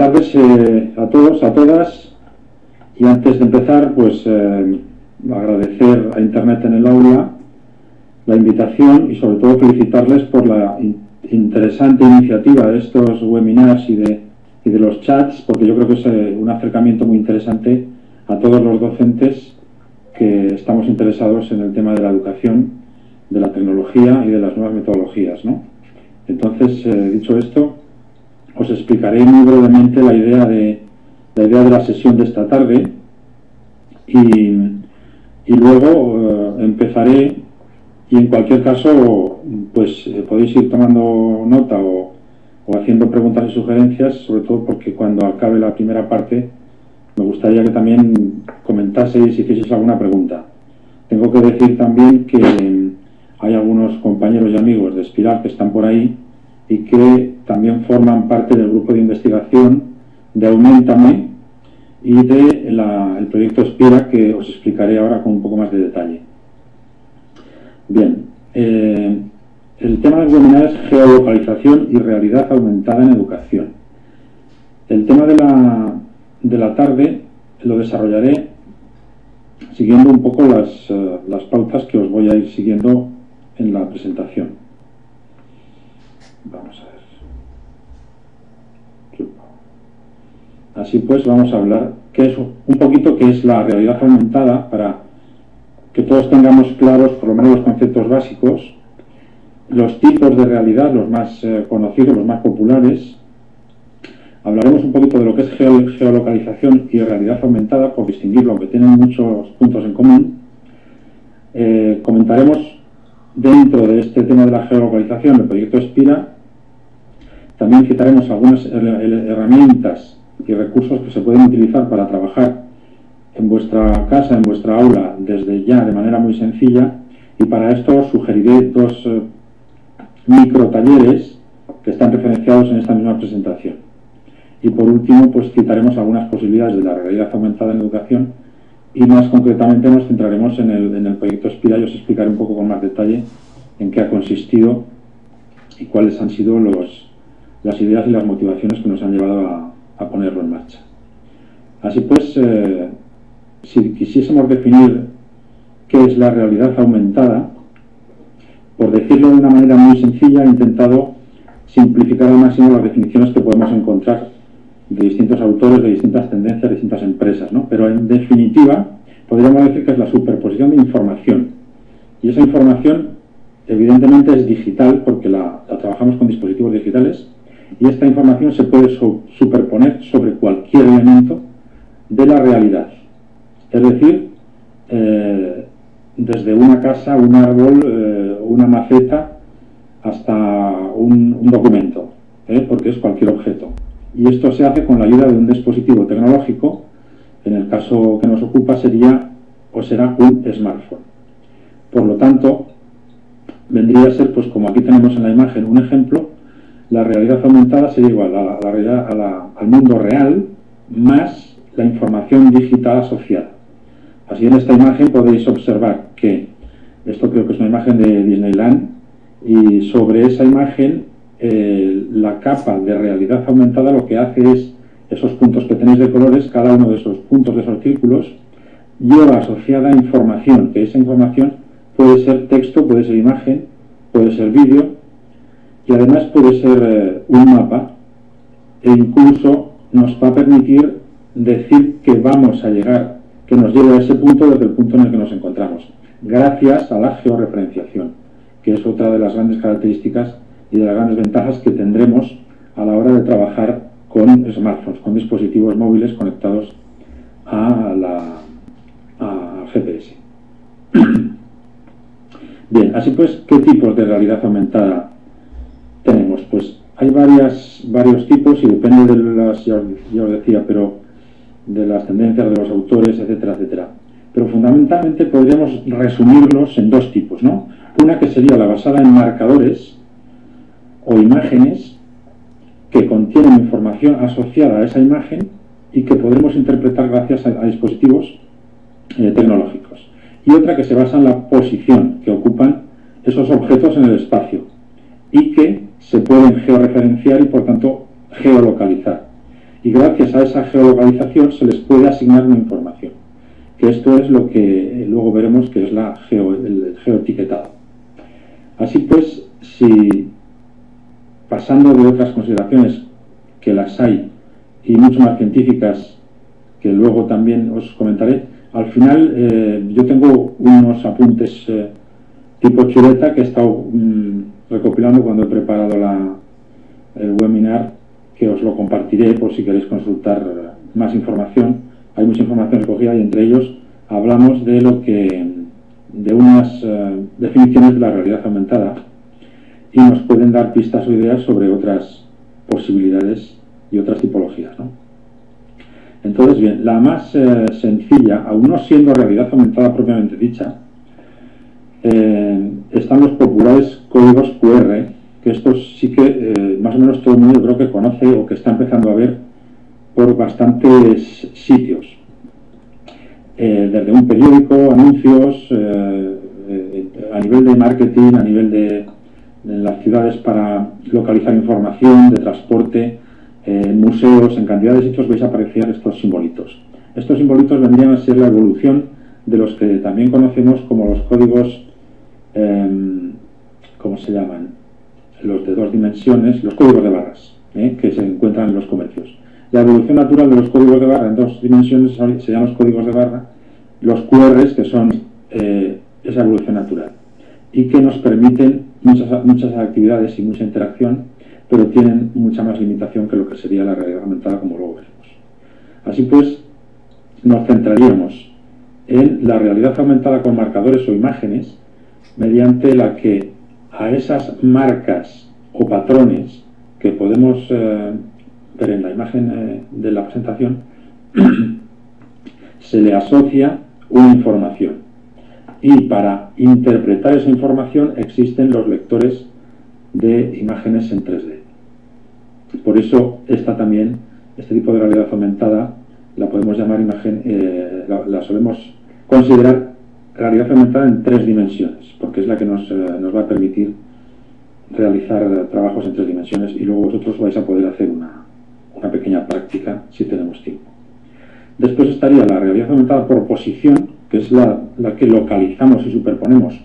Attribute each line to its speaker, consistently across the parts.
Speaker 1: tardes eh, a todos, a todas. Y antes de empezar, pues eh, agradecer a Internet en el aula la invitación y sobre todo felicitarles por la interesante iniciativa de estos webinars y de, y de los chats, porque yo creo que es eh, un acercamiento muy interesante a todos los docentes que estamos interesados en el tema de la educación, de la tecnología y de las nuevas metodologías. ¿no? Entonces, dicho esto, os explicaré muy brevemente la idea de la, idea de la sesión de esta tarde y, luego eh, empezaré y en cualquier caso pues eh, podéis ir tomando nota o, haciendo preguntas y sugerencias, sobre todo porque cuando acabe la primera parte me gustaría que también comentaseis y hicieseis alguna pregunta. Tengo que decir también que hay algunos compañeros y amigos de Espiral que están por ahí y que también forman parte del grupo de investigación de Aumentame y del el proyecto Espira que os explicaré ahora con un poco más de detalle. Bien, eh, el tema del webinar es geolocalización y realidad aumentada en educación. El tema de la, de la tarde lo desarrollaré siguiendo un poco las, eh, las pautas que os voy a ir siguiendo en la presentación. Vamos a ver. Así pues, vamos a hablar qué es un poquito qué es la realidad aumentada para que todos tengamos claros por lo menos los conceptos básicos, los tipos de realidad, los más eh, conocidos, los más populares. Hablaremos un poquito de lo que es geolocalización y realidad aumentada, por distinguirlo, aunque tienen muchos puntos en común. Eh, comentaremos Dentro de este tema de la geolocalización, el proyecto Espira, también citaremos algunas herramientas y recursos que se pueden utilizar para trabajar en vuestra casa, en vuestra aula, desde ya de manera muy sencilla. Y para esto sugeriré dos eh, micro talleres que están referenciados en esta misma presentación. Y por último, pues citaremos algunas posibilidades de la realidad aumentada en educación y más concretamente nos centraremos en el, proyecto Espira y os explicaré un poco con más detalle en qué ha consistido y cuáles han sido los, las ideas y las motivaciones que nos han llevado a, ponerlo en marcha. Así pues, eh, si quisiésemos definir qué es la realidad aumentada, por decirlo de una manera muy sencilla, he intentado simplificar al máximo las definiciones que podemos encontrar de distintos autores, de distintas tendencias, de distintas empresas, ¿no? Pero en definitiva, podríamos decir que es la superposición de información. Y esa información, evidentemente, es digital porque la, trabajamos con dispositivos digitales y esta información se puede superponer sobre cualquier elemento de la realidad. Es decir, eh, desde una casa, un árbol, eh, una maceta, hasta un, documento, ¿eh? porque es cualquier objeto y esto se hace con la ayuda de un dispositivo tecnológico, en el caso que nos ocupa sería o será un smartphone. Por lo tanto, vendría a ser, pues como aquí tenemos en la imagen un ejemplo, la realidad aumentada sería igual a la, realidad, al mundo real más la información digital asociada. Así en esta imagen podéis observar que esto creo que es una imagen de Disneyland y sobre esa imagen eh, la capa de realidad aumentada lo que hace es esos puntos que tenéis de colores, cada uno de esos puntos de esos círculos lleva asociada información, que esa información puede ser texto, puede ser imagen, puede ser vídeo y además puede ser eh, un mapa e incluso nos va a permitir decir que vamos a llegar, que nos lleve a ese punto desde el punto en el que nos encontramos, gracias a la georreferenciación, que es otra de las grandes características y de las grandes ventajas que tendremos a la hora de trabajar con smartphones, con dispositivos móviles conectados a la GPS. Bien, así pues, ¿qué tipos de realidad aumentada tenemos? Pues hay varias, varios tipos y depende de las, ya os decía, pero de las tendencias de los autores, etcétera, etcétera. Pero fundamentalmente podríamos resumirlos en dos tipos, ¿no? Una que sería la basada en marcadores, o imágenes que contienen información asociada a esa imagen y que podremos interpretar gracias a, dispositivos eh, tecnológicos. Y otra que se basa en la posición que ocupan esos objetos en el espacio y que se pueden georreferenciar y por tanto geolocalizar. y gracias a esa geolocalización se les puede asignar una información, que esto es lo que luego veremos que es la el geoetiquetado. Así pues, si pasando de otras consideraciones que las hay y mucho más científicas que luego también os comentaré, al final eh, yo tengo unos apuntes eh, tipo chuleta que he estado mm, recopilando cuando he preparado el webinar que os lo compartiré por si queréis consultar más información. Hay mucha información recogida y entre ellos hablamos de lo que de unas eh, definiciones de la realidad aumentada y nos pueden dar pistas o ideas sobre otras posibilidades y otras tipologías. Entonces, bien, la más eh, sencilla, aún no siendo realidad aumentada propiamente dicha, eh, están los populares códigos QR que estos sí que eh, más o menos todo el mundo creo que conoce o que está empezando a ver por bastantes sitios. Desde un periódico, anuncios, a nivel de marketing, a nivel de, las ciudades para localizar información, de transporte, en museos, en cantidad de sitios vais a aparecer estos simbolitos. Estos simbolitos vendrían a ser la evolución de los que también conocemos como los códigos, ¿cómo se llaman? los de dos dimensiones, los códigos de barras, ¿eh? que se encuentran en los comercios. La evolución natural de los códigos de barra en dos dimensiones se llaman los códigos de barra, los QRs, que son eh, esa evolución natural, y que nos permiten muchas, muchas actividades y mucha interacción, pero tienen mucha más limitación que lo que sería la realidad aumentada, como luego veremos. Así pues, nos centraríamos en la realidad aumentada con marcadores o imágenes, mediante la que a esas marcas o patrones que podemos eh, ver en la imagen eh, de la presentación, se le asocia una información. Y para interpretar esa información existen los lectores de imágenes en 3D. Por eso esta también, este tipo de realidad aumentada, la podemos llamar imagen, eh, la solemos considerar realidad aumentada en tres dimensiones, porque es la que nos, eh, nos va a permitir realizar trabajos en tres dimensiones y luego vosotros vais a poder hacer una, una pequeña práctica si tenemos tiempo. Después estaría la realidad aumentada por posición, que es la, la que localizamos y superponemos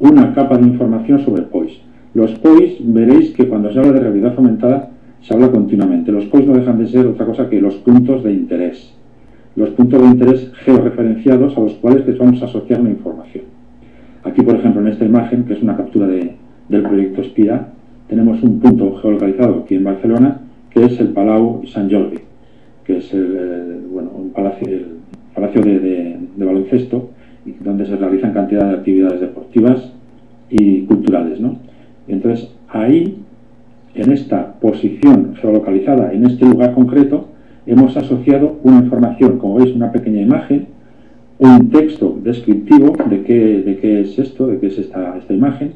Speaker 1: una capa de información sobre POIs. Los POIs veréis que cuando se habla de realidad aumentada se habla continuamente. Los POIs no dejan de ser otra cosa que los puntos de interés los puntos de interés georreferenciados a los cuales les vamos a asociar una información. Aquí, por ejemplo, en esta imagen, que es una captura del proyecto SPIA, tenemos un punto geolocalizado aquí en Barcelona, que es el Palau Sant Jordi, que es el, bueno, un palacio, el palacio de, baloncesto, donde se realizan cantidad de actividades deportivas y culturales. ¿no? Entonces, ahí, en esta posición geolocalizada, en este lugar concreto, hemos asociado una información, como veis, una pequeña imagen, un texto descriptivo de qué, es esto, de qué es esta, esta imagen,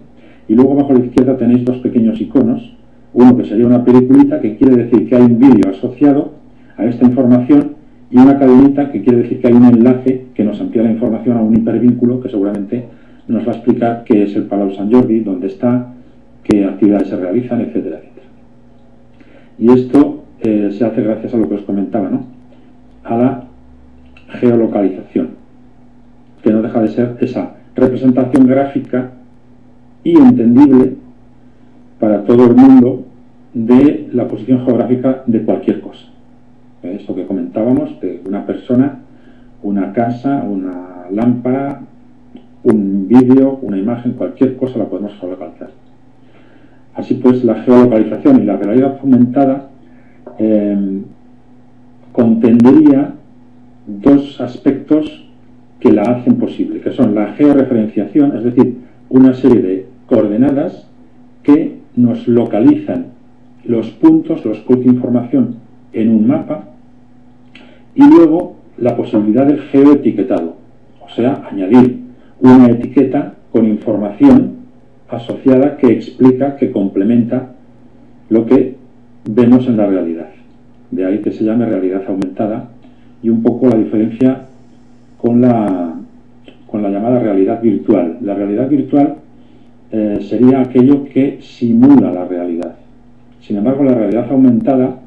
Speaker 1: y luego abajo a la izquierda tenéis dos pequeños iconos, uno que sería una peliculita, que quiere decir que hay un vídeo asociado a esta información, y una cadenita, que quiere decir que hay un enlace que nos amplía la información a un hipervínculo, que seguramente nos va a explicar qué es el Palau Sant Jordi, dónde está, qué actividades se realizan, etcétera, etcétera. Y esto eh, se hace gracias a lo que os comentaba, ¿no? a la geolocalización, que no deja de ser esa representación gráfica y entendible para todo el mundo de la posición geográfica de cualquier cosa. Eh, Esto que comentábamos de una persona, una casa, una lámpara, un vídeo, una imagen, cualquier cosa la podemos geolocalizar. Así pues, la geolocalización y la realidad aumentada Em, contendría dos aspectos que la hacen posible, que son la georreferenciación, es decir, una serie de coordenadas que nos localizan los puntos, los puntos de información en un mapa, y luego la posibilidad del geoetiquetado, o sea, añadir una etiqueta con información asociada que explica, que complementa lo que vemos en la realidad. De ahí que se llame realidad aumentada y un poco la diferencia con la, con la llamada realidad virtual. La realidad virtual eh, sería aquello que simula la realidad. Sin embargo, la realidad aumentada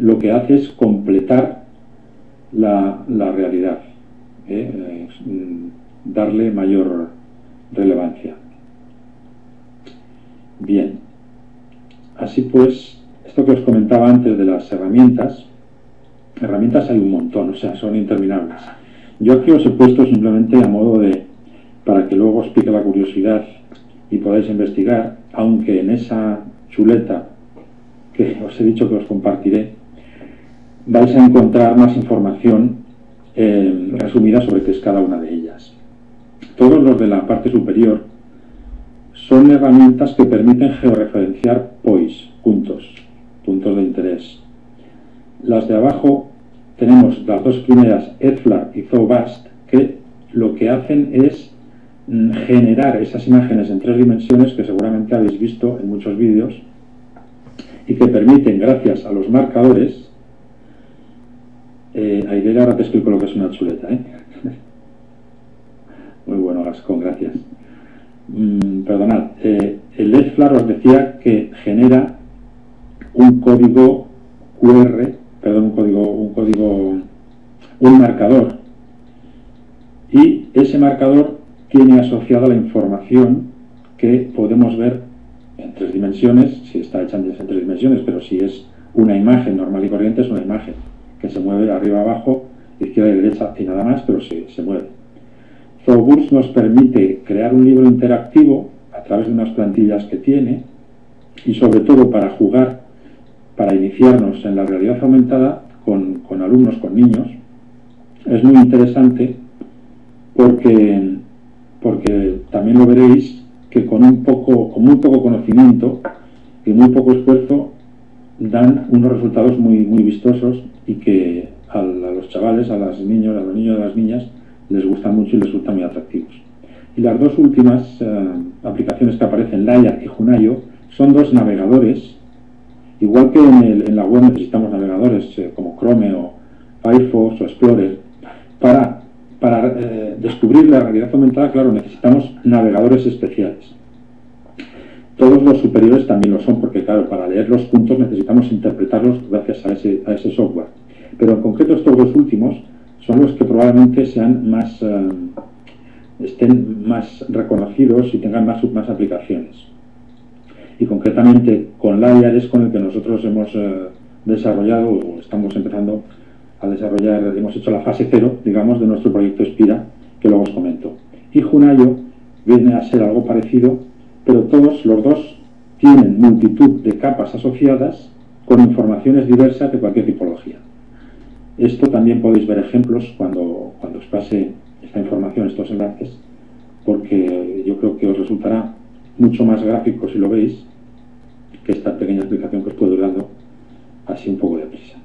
Speaker 1: lo que hace es completar la, realidad, ¿eh? Mm, darle mayor relevancia. Bien, así pues, esto que os comentaba antes de las herramientas, herramientas hay un montón, o sea, son interminables. Yo aquí os he puesto simplemente a modo de, para que luego os pique la curiosidad y podáis investigar, aunque en esa chuleta que os he dicho que os compartiré, vais a encontrar más información eh, resumida sobre qué es cada una de ellas. Todos los de la parte superior son herramientas que permiten georreferenciar POIs, puntos, puntos de interés. Las de abajo tenemos las dos primeras, Edflar y Zoobast, que lo que hacen es mm, generar esas imágenes en tres dimensiones que seguramente habéis visto en muchos vídeos y que permiten, gracias a los marcadores, eh, ahora te explico lo que es una chuleta, ¿eh? Muy bueno, Gascón, gracias. Mm, perdonad, eh, el EdFlar os decía que genera un código QR, perdón, un código, un código, un marcador. Y ese marcador tiene asociada la información que podemos ver en tres dimensiones, si está hecha en tres dimensiones, pero si es una imagen normal y corriente, es una imagen que se mueve arriba abajo, izquierda y derecha y nada más, pero se, se mueve. Zobus nos permite crear un libro interactivo a través de unas plantillas que tiene y sobre todo para jugar, para iniciarnos en la realidad aumentada con, con alumnos, con niños, es muy interesante porque, porque también lo veréis que con un poco, con muy poco conocimiento y muy poco esfuerzo dan unos resultados muy, muy vistosos y que a, los chavales, a los niños, a los niños y a las niñas les gustan mucho y les resultan muy atractivos. Y las dos últimas eh, aplicaciones que aparecen, Laia y Junayo, son dos navegadores, igual que en, la web necesitamos navegadores eh, como Chrome o Firefox o Explorer, para, para eh, descubrir la realidad aumentada, claro, necesitamos navegadores especiales. Todos los superiores también lo son, porque claro, para leer los puntos necesitamos interpretarlos gracias a ese, a ese software. Pero en concreto estos dos últimos son los que probablemente sean más, eh, estén más reconocidos y tengan más, más aplicaciones. Y concretamente con Layer es con el que nosotros hemos eh, desarrollado o estamos empezando a desarrollar, hemos hecho la fase cero, digamos, de nuestro proyecto Espira, que luego os comento. Y Junayo viene a ser algo parecido, pero todos los dos tienen multitud de capas asociadas con informaciones diversas de cualquier tipología. Esto también podéis ver ejemplos cuando, cuando os pase esta información, estos enlaces, porque yo creo que os resultará mucho más gráfico si lo veis que esta pequeña explicación que os puedo ir dando así un poco de prisa.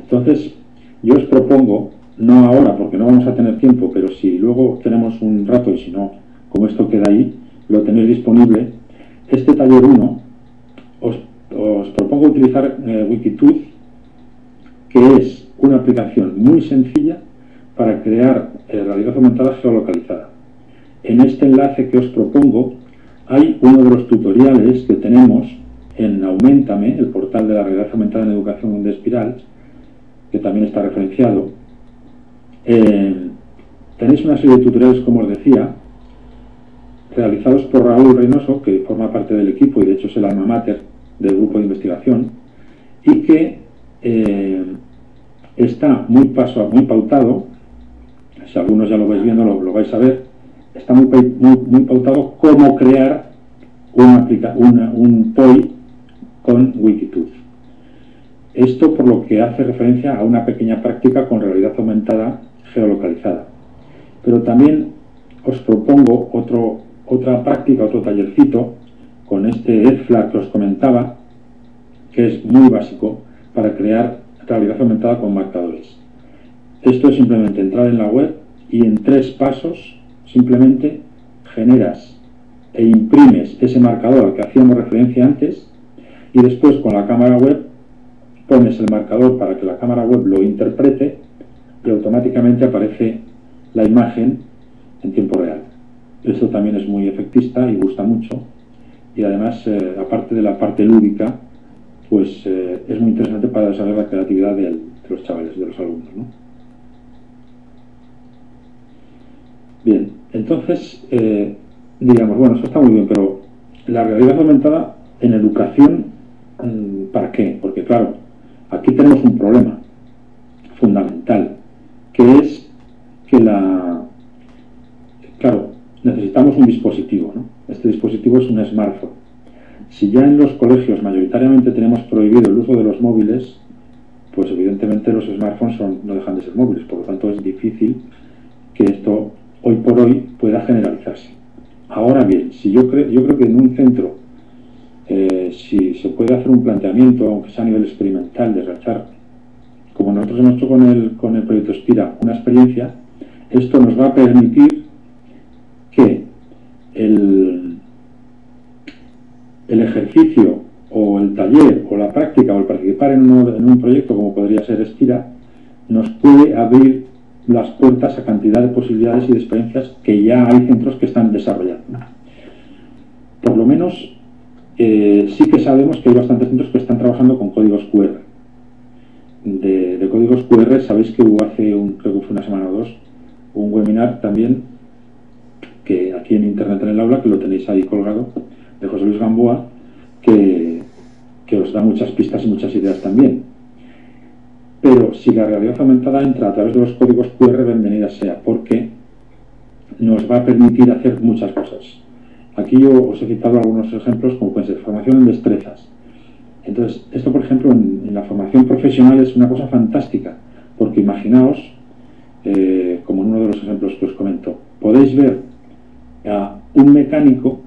Speaker 1: Entonces, yo os propongo, no ahora porque no vamos a tener tiempo, pero si luego tenemos un rato y si no, como esto queda ahí, lo tenéis disponible, este taller 1 os, propongo utilizar eh, Wikitooth, que es una aplicación muy sencilla para crear eh, realidad aumentada geolocalizada. En este enlace que os propongo hay uno de los tutoriales que tenemos en Aumentame, el portal de la realidad aumentada en educación de espiral, que también está referenciado. Eh, tenéis una serie de tutoriales, como os decía, realizados por Raúl Reynoso, que forma parte del equipo y de hecho es el alma mater del grupo de investigación, y que eh, está muy paso muy pautado, si algunos ya lo vais viendo lo, vais a ver, está muy, muy, pautado cómo crear una, un POI con Wikitooth. Esto por lo que hace referencia a una pequeña práctica con realidad aumentada geolocalizada. Pero también os propongo otro, otra práctica, otro tallercito con este EdFlag que os comentaba, que es muy básico para crear realidad aumentada con marcadores. Esto es simplemente entrar en la web y en tres pasos simplemente generas e imprimes ese marcador al que hacíamos referencia antes y después con la cámara web pones el marcador para que la cámara web lo interprete y automáticamente aparece la imagen en tiempo real. Esto también es muy efectista y gusta mucho y además, eh, aparte de la parte lúdica, pues eh, es muy interesante para desarrollar la creatividad de, los chavales, de los alumnos. Bien, entonces, eh, digamos, bueno, eso está muy bien, pero la realidad aumentada en educación, mm, ¿para qué? Porque claro, aquí tenemos un problema fundamental, que es que la... Claro, necesitamos un dispositivo, ¿no? Este dispositivo es un smartphone. Si ya en los colegios mayoritariamente tenemos prohibido el uso de los móviles, pues evidentemente los smartphones no dejan de ser móviles, por lo tanto es difícil que esto hoy por hoy pueda generalizarse. Ahora bien, si yo, creo, yo creo que en un centro, eh, si se puede hacer un planteamiento, aunque sea a nivel experimental, de realizar, como nosotros hemos hecho con el, con el proyecto Spira, una experiencia, esto nos va a permitir el, el ejercicio o el taller o la práctica o el participar en, en un proyecto como podría ser Spira nos puede abrir las puertas a cantidad de posibilidades y de experiencias que ya hay centros que están desarrollando. Por lo menos eh, sí que sabemos que hay bastantes centros que están trabajando con códigos QR. De, códigos QR sabéis que hubo hace un, creo que fue una semana o dos, un webinar también que aquí en internet en el aula, que lo tenéis ahí colgado, de José Luis Gamboa, que, que os da muchas pistas y muchas ideas también. Pero si la realidad aumentada entra a través de los códigos QR, bienvenida sea, porque nos va a permitir hacer muchas cosas. Aquí yo os he citado algunos ejemplos, como puede ser formación en destrezas. Entonces, esto, por ejemplo, en, la formación profesional es una cosa fantástica, porque imaginaos, eh, como en uno de los ejemplos que os comento, podéis ver a un mecánico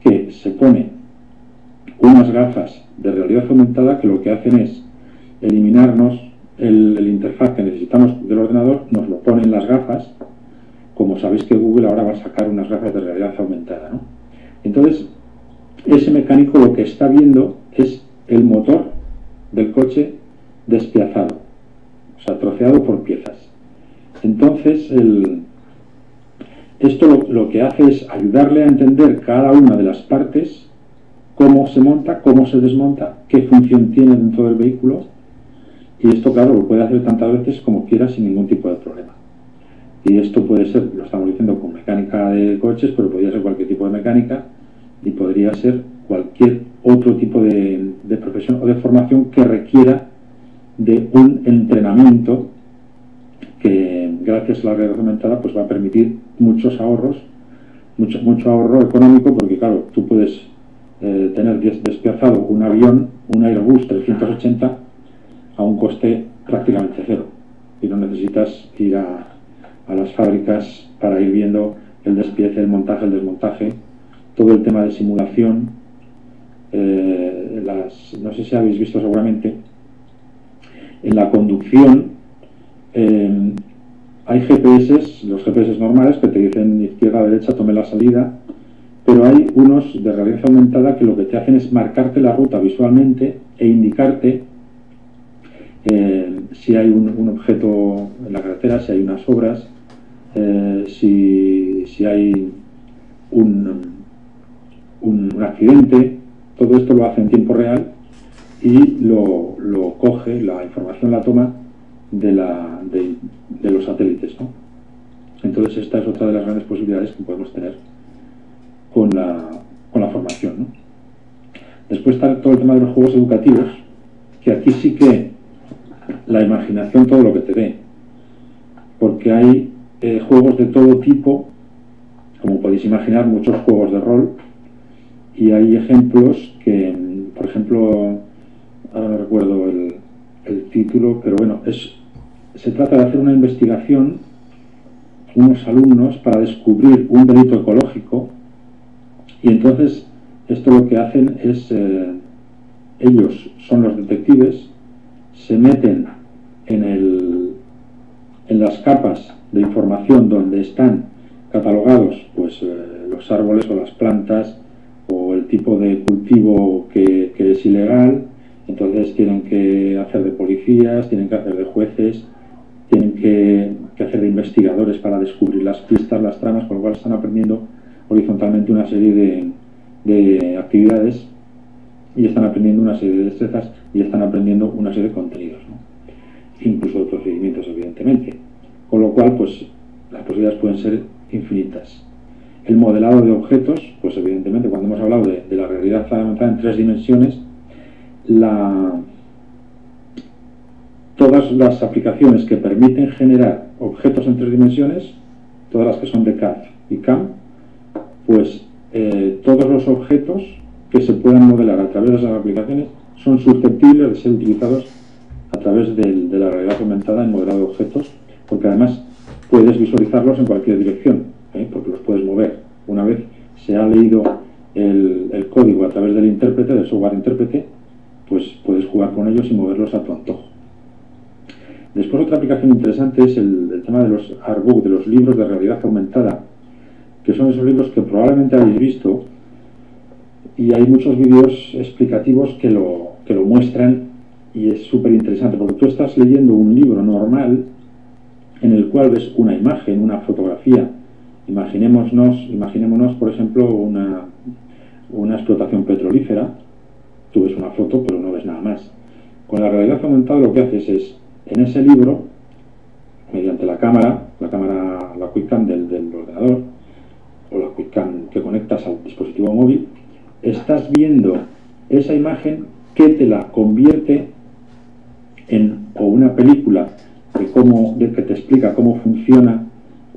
Speaker 1: que se pone unas gafas de realidad aumentada que lo que hacen es eliminarnos el, interfaz que necesitamos del ordenador, nos lo ponen las gafas, como sabéis que Google ahora va a sacar unas gafas de realidad aumentada. ¿no? Entonces, ese mecánico lo que está viendo es el motor del coche despiazado, o sea, troceado por piezas. Entonces, esto lo, que hace es ayudarle a entender cada una de las partes, cómo se monta, cómo se desmonta, qué función tiene dentro del vehículo y esto, claro, lo puede hacer tantas veces como quiera sin ningún tipo de problema. Y esto puede ser, lo estamos diciendo con mecánica de coches, pero podría ser cualquier tipo de mecánica y podría ser cualquier otro tipo de, profesión o de formación que requiera de un entrenamiento que gracias a la realidad aumentada pues va a permitir muchos ahorros, mucho, mucho ahorro económico, porque claro, tú puedes eh, tener despiazado un avión, un Airbus 380 a un coste prácticamente cero. Y no necesitas ir a, las fábricas para ir viendo el despiece, el montaje, el desmontaje, todo el tema de simulación. Eh, no sé si habéis visto seguramente, en la conducción eh, hay GPS, los GPS normales que te dicen izquierda, derecha, tome la salida, pero hay unos de realidad aumentada que lo que te hacen es marcarte la ruta visualmente e indicarte eh, si hay un, objeto en la carretera, si hay unas obras, eh, si, hay un, un, accidente, todo esto lo hace en tiempo real y lo, coge, la información la toma de, la, de, los satélites. Entonces esta es otra de las grandes posibilidades que podemos tener con la, con la formación. Después está todo el tema de los juegos educativos, que aquí sí que la imaginación todo lo que te dé. Porque hay eh, juegos de todo tipo, como podéis imaginar, muchos juegos de rol, y hay ejemplos que, por ejemplo, ahora no recuerdo el, título, pero bueno, es, se trata de hacer una investigación, unos alumnos, para descubrir un delito ecológico, y entonces esto lo que hacen es, eh, ellos son los detectives, se meten en, el, en las capas de información donde están catalogados pues, eh, los árboles o las plantas o el tipo de cultivo que, es ilegal, entonces tienen que hacer de policías, tienen que hacer de jueces, tienen que, hacer de investigadores para descubrir las pistas, las tramas, con lo cual están aprendiendo horizontalmente una serie de, de actividades y están aprendiendo una serie de destrezas y están aprendiendo una serie de contenidos, incluso de procedimientos, evidentemente. Con lo cual, pues las posibilidades pueden ser infinitas. El modelado de objetos, pues evidentemente cuando hemos hablado de, la realidad aumentada en tres dimensiones, todas las aplicaciones que permiten generar objetos en tres dimensiones, todas las que son de CAD y CAM, pues eh, todos los objetos que se puedan modelar a través de esas aplicaciones son susceptibles de ser utilizados a través de, la realidad aumentada en modelado de objetos, porque además puedes visualizarlos en cualquier dirección, ¿eh? porque los puedes mover. Una vez se ha leído el, código a través del intérprete, del software intérprete, pues puedes jugar con ellos y moverlos a tu antojo. Después otra aplicación interesante es el, tema de los artbooks, de los libros de realidad aumentada, que son esos libros que probablemente habéis visto y hay muchos vídeos explicativos que lo, que lo muestran y es súper interesante porque tú estás leyendo un libro normal en el cual ves una imagen, una fotografía. Imaginémonos, imaginémonos por ejemplo, una, una explotación petrolífera. Tú ves una foto, pero no ves nada más. Con la realidad aumentada lo que haces es, en ese libro, mediante la cámara, la cámara, la QuickCam del, ordenador, o la QuickCam que conectas al dispositivo móvil, estás viendo esa imagen que te la convierte en o una película de cómo, de que te explica cómo funciona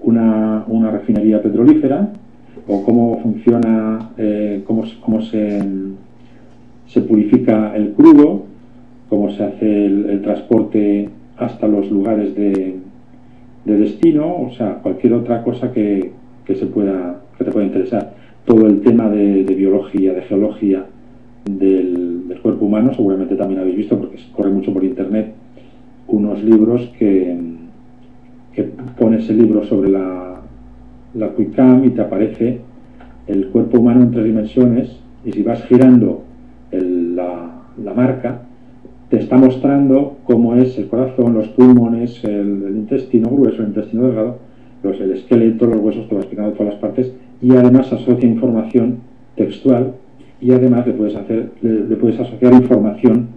Speaker 1: una, refinería petrolífera o cómo funciona, eh, cómo, cómo se, se, purifica el crudo, cómo se hace el, transporte hasta los lugares de, destino, o sea, cualquier otra cosa que, que, se pueda, que te pueda interesar. Todo el tema de, biología, de geología del, del cuerpo humano, seguramente también habéis visto porque corre mucho por internet unos libros que, que pones el libro sobre la, la QuickCam y te aparece el cuerpo humano en tres dimensiones y si vas girando la, marca te está mostrando cómo es el corazón, los pulmones, el, intestino grueso, el intestino delgado, los, el esqueleto, los huesos, te va explicando todas las partes y además asocia información textual y además le puedes, hacer, le puedes asociar información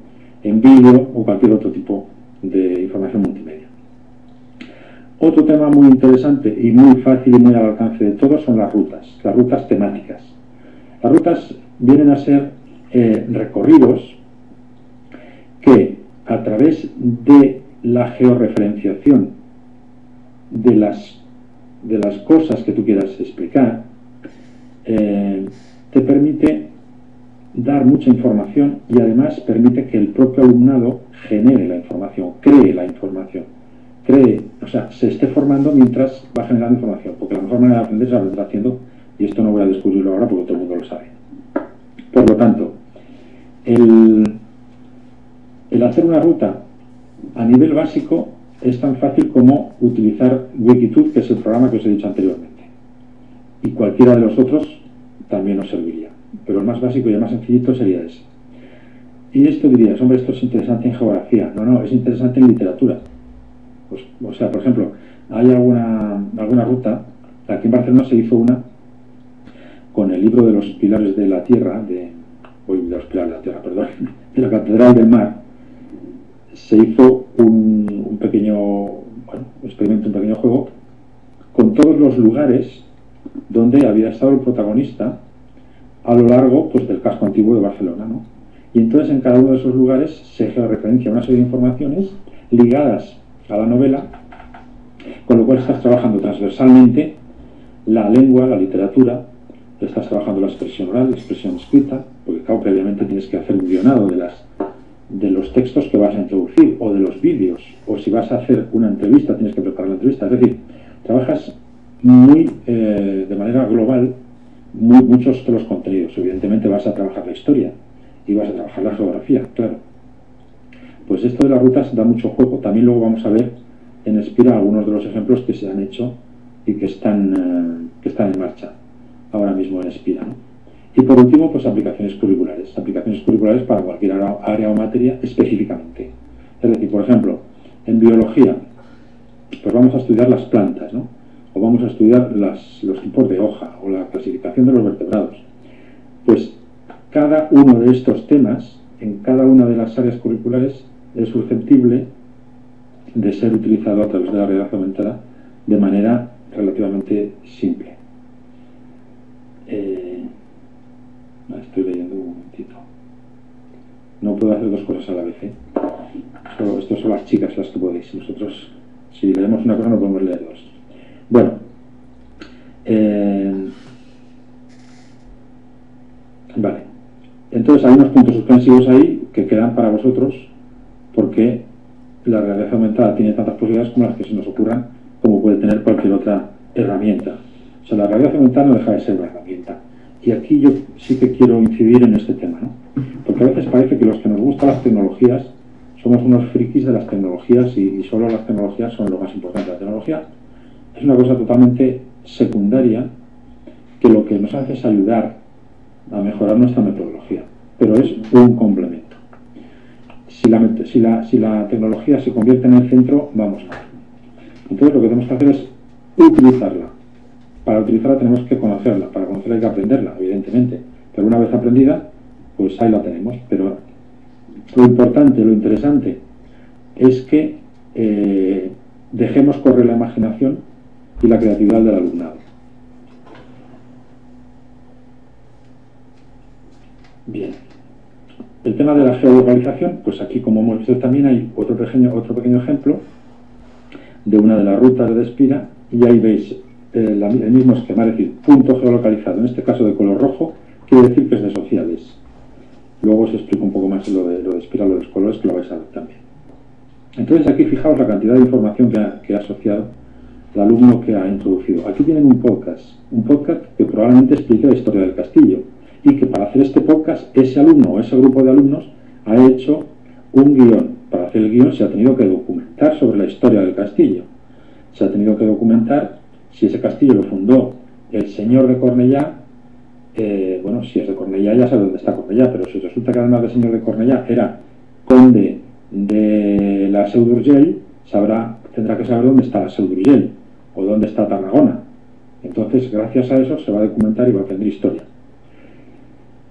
Speaker 1: en vídeo o cualquier otro tipo de información multimedia. Otro tema muy interesante y muy fácil y muy al alcance de todos son las rutas, las rutas temáticas. Las rutas vienen a ser eh, recorridos que a través de la georreferenciación de las, de las cosas que tú quieras explicar, eh, te permite dar mucha información y además permite que el propio alumnado genere la información, cree la información, cree, o sea, se esté formando mientras va generando información, porque la mejor manera de aprender es está haciendo y esto no voy a descubrirlo ahora porque todo el mundo lo sabe. Por lo tanto, el, el hacer una ruta a nivel básico es tan fácil como utilizar Wikitube, que es el programa que os he dicho anteriormente. Y cualquiera de los otros también os serviría. Pero el más básico y el más sencillito sería ese. Y esto dirías, hombre, esto es interesante en geografía. No, no, es interesante en literatura. Pues, o sea, por ejemplo, hay alguna, alguna ruta, aquí en Barcelona se hizo una con el libro de los pilares de la tierra, de, de los pilares de la tierra, perdón, de la Catedral del Mar. Se hizo un, pequeño experimento, un pequeño juego, con todos los lugares donde había estado el protagonista a lo largo pues, del casco antiguo de Barcelona. ¿no? Y entonces en cada uno de esos lugares se referencia a una serie de informaciones ligadas a la novela, con lo cual estás trabajando transversalmente la lengua, la literatura, estás trabajando la expresión oral, la expresión escrita, porque claro, previamente tienes que hacer un guionado de, las, de los textos que vas a introducir, o de los vídeos, o si vas a hacer una entrevista, tienes que preparar la entrevista. Es decir, trabajas muy eh, de manera global muchos de los contenidos. Evidentemente vas a trabajar la historia y vas a trabajar la geografía, claro. Pues esto de las rutas da mucho juego. También luego vamos a ver en Espira algunos de los ejemplos que se han hecho y que están, eh, que están en marcha ahora mismo en Espira. Y por último, pues aplicaciones curriculares. Aplicaciones curriculares para cualquier área o materia específicamente. Es decir, por ejemplo, en biología, pues vamos a estudiar las plantas, ¿no? o vamos a estudiar los tipos de hoja o la clasificación de los vertebrados. Pues cada uno de estos temas, en cada una de las áreas curriculares, es susceptible de ser utilizado a través de la realidad aumentada de manera relativamente simple. Eh, estoy leyendo un momentito. No puedo hacer dos cosas a la vez. ¿eh? Solo, son las chicas las que podéis. Nosotros, si leemos una cosa, no podemos leer dos. Bueno. Eh, vale. Entonces hay unos puntos suspensivos ahí que quedan para vosotros porque la realidad aumentada tiene tantas posibilidades como las que se nos ocurran, como puede tener cualquier otra herramienta. O sea, la realidad aumentada no deja de ser una herramienta. Y aquí yo sí que quiero incidir en este tema, ¿no? Porque a veces parece que los que nos gustan las tecnologías somos unos frikis de las tecnologías y, solo las tecnologías son lo más importante. La tecnología es una cosa totalmente secundaria que lo que nos hace es ayudar a mejorar nuestra metodología, pero es un complemento. Si la, tecnología se convierte en el centro, vamos a ver. Entonces lo que tenemos que hacer es utilizarla. Para utilizarla tenemos que conocerla, para conocerla hay que aprenderla, evidentemente. Pero una vez aprendida, pues ahí la tenemos. Pero lo importante, lo interesante, es que eh, dejemos correr la imaginación y la creatividad del alumnado. Bien. El tema de la geolocalización, pues aquí como hemos visto también hay otro pequeño, otro pequeño ejemplo de una de las rutas de Espira y ahí veis eh, el mismo esquema, es decir, punto geolocalizado, en este caso de color rojo, quiere decir que es de sociales. Luego os explico un poco más lo de, lo de Espira, lo de los colores, que lo vais a ver también. Entonces aquí fijaos la cantidad de información que ha, que ha asociado el alumno que ha introducido. Aquí tienen un podcast, un podcast que probablemente explique la historia del castillo y que para hacer este podcast ese alumno o ese grupo de alumnos ha hecho un guion. Para hacer el guion se ha tenido que documentar sobre la historia del castillo. Se ha tenido que documentar si ese castillo lo fundó el señor de Cornellá, eh, bueno, si es de Cornellá ya sabe dónde está Cornellá, pero si resulta que además del señor de Cornellá era conde de la Seu d'Urgell, sabrá, tendrá que saber dónde está la Seu d'Urgell o dónde está Tarragona. Entonces, gracias a eso se va a documentar y va a aprender historia.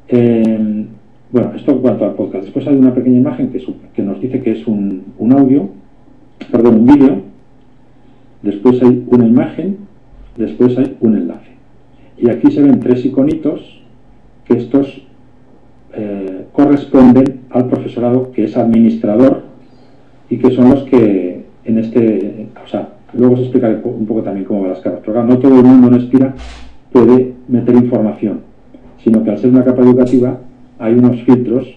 Speaker 1: Eh, bueno, esto en cuanto al podcast. Después hay una pequeña imagen que, nos dice que es un audio, perdón, un vídeo. Después hay una imagen, después hay un enlace. Y aquí se ven tres iconitos que estos eh, corresponden al profesorado que es administrador y que son los que en este, o sea, luego os explicaré un poco también cómo van las capas, no todo el mundo en Espira puede meter información, sino que al ser una capa educativa hay unos filtros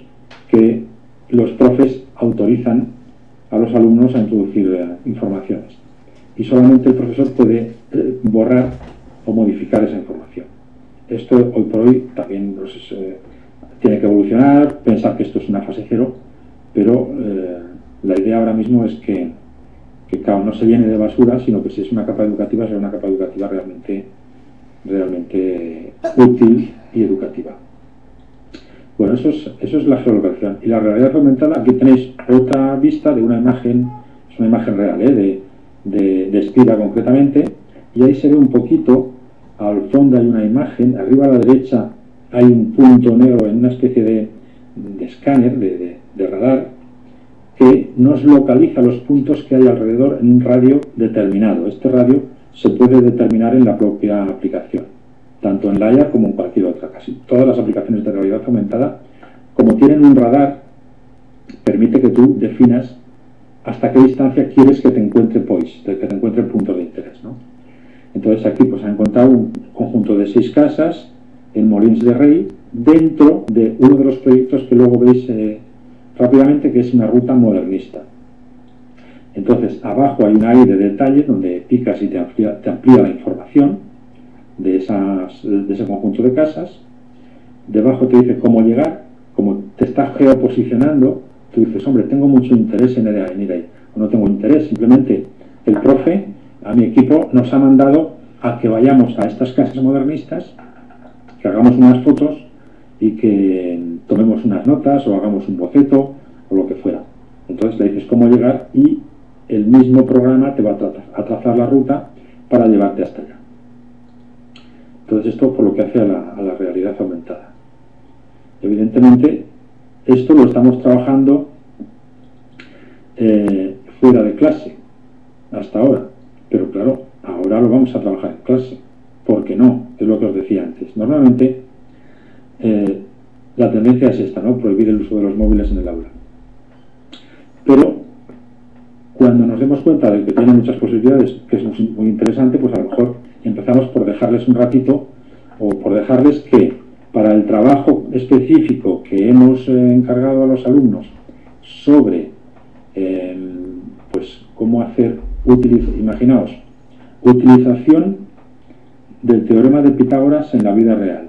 Speaker 1: que los profes autorizan a los alumnos a introducir eh, informaciones. Y solamente el profesor puede eh, borrar o modificar esa información. Esto hoy por hoy también pues, eh, tiene que evolucionar, pensar que esto es una fase cero, pero la idea ahora mismo es que, que no se llene de basura, sino que si es una capa educativa, sea una capa educativa realmente, realmente útil y educativa. Bueno, eso es, eso es la geolocalización. Y la realidad aumentada, aquí tenéis otra vista de una imagen, es una imagen real, ¿eh? de, de, de concretamente, y ahí se ve un poquito, al fondo hay una imagen, arriba a la derecha hay un punto negro en una especie de, de escáner, de, de, radar, que nos localiza los puntos que hay alrededor en un radio determinado. Este radio se puede determinar en la propia aplicación tanto en Laia como en cualquier otra. Casi todas las aplicaciones de realidad aumentada, como tienen un radar, permite que tú definas hasta qué distancia quieres que te encuentre POIS, que te encuentre puntos de interés. ¿no? Entonces aquí pues ha encontrado un conjunto de seis casas en Molins de Rey, dentro de uno de los proyectos que luego veis eh, rápidamente, que es una ruta modernista. Entonces, abajo hay una área de detalle donde picas y te amplía, la información de, de ese conjunto de casas. Debajo te dice cómo llegar, como te estás geoposicionando, tú dices, hombre, tengo mucho interés en ir ahí, o no tengo interés, simplemente el profe, a mi equipo, nos ha mandado a que vayamos a estas casas modernistas, que hagamos unas fotos y que tomemos unas notas o hagamos un boceto o lo que fuera. Entonces le dices cómo llegar y el mismo programa te va a, a trazar la ruta para llevarte hasta allá. Entonces esto por lo que hace a la, realidad aumentada. Evidentemente, esto lo estamos trabajando eh, fuera de clase, hasta ahora. Pero claro, ahora lo vamos a trabajar en clase. ¿Por qué no? Es lo que os decía antes. Normalmente, eh, la tendencia es esta, ¿no? Prohibir el uso de los móviles en el aula. Pero cuando nos demos cuenta de que tiene muchas posibilidades, que es muy interesante, pues a lo mejor empezamos por dejarles un ratito o por dejarles que para el trabajo específico que hemos eh, encargado a los alumnos sobre em, pues cómo hacer, imaginaos, utilización del teorema de Pitágoras en la vida real.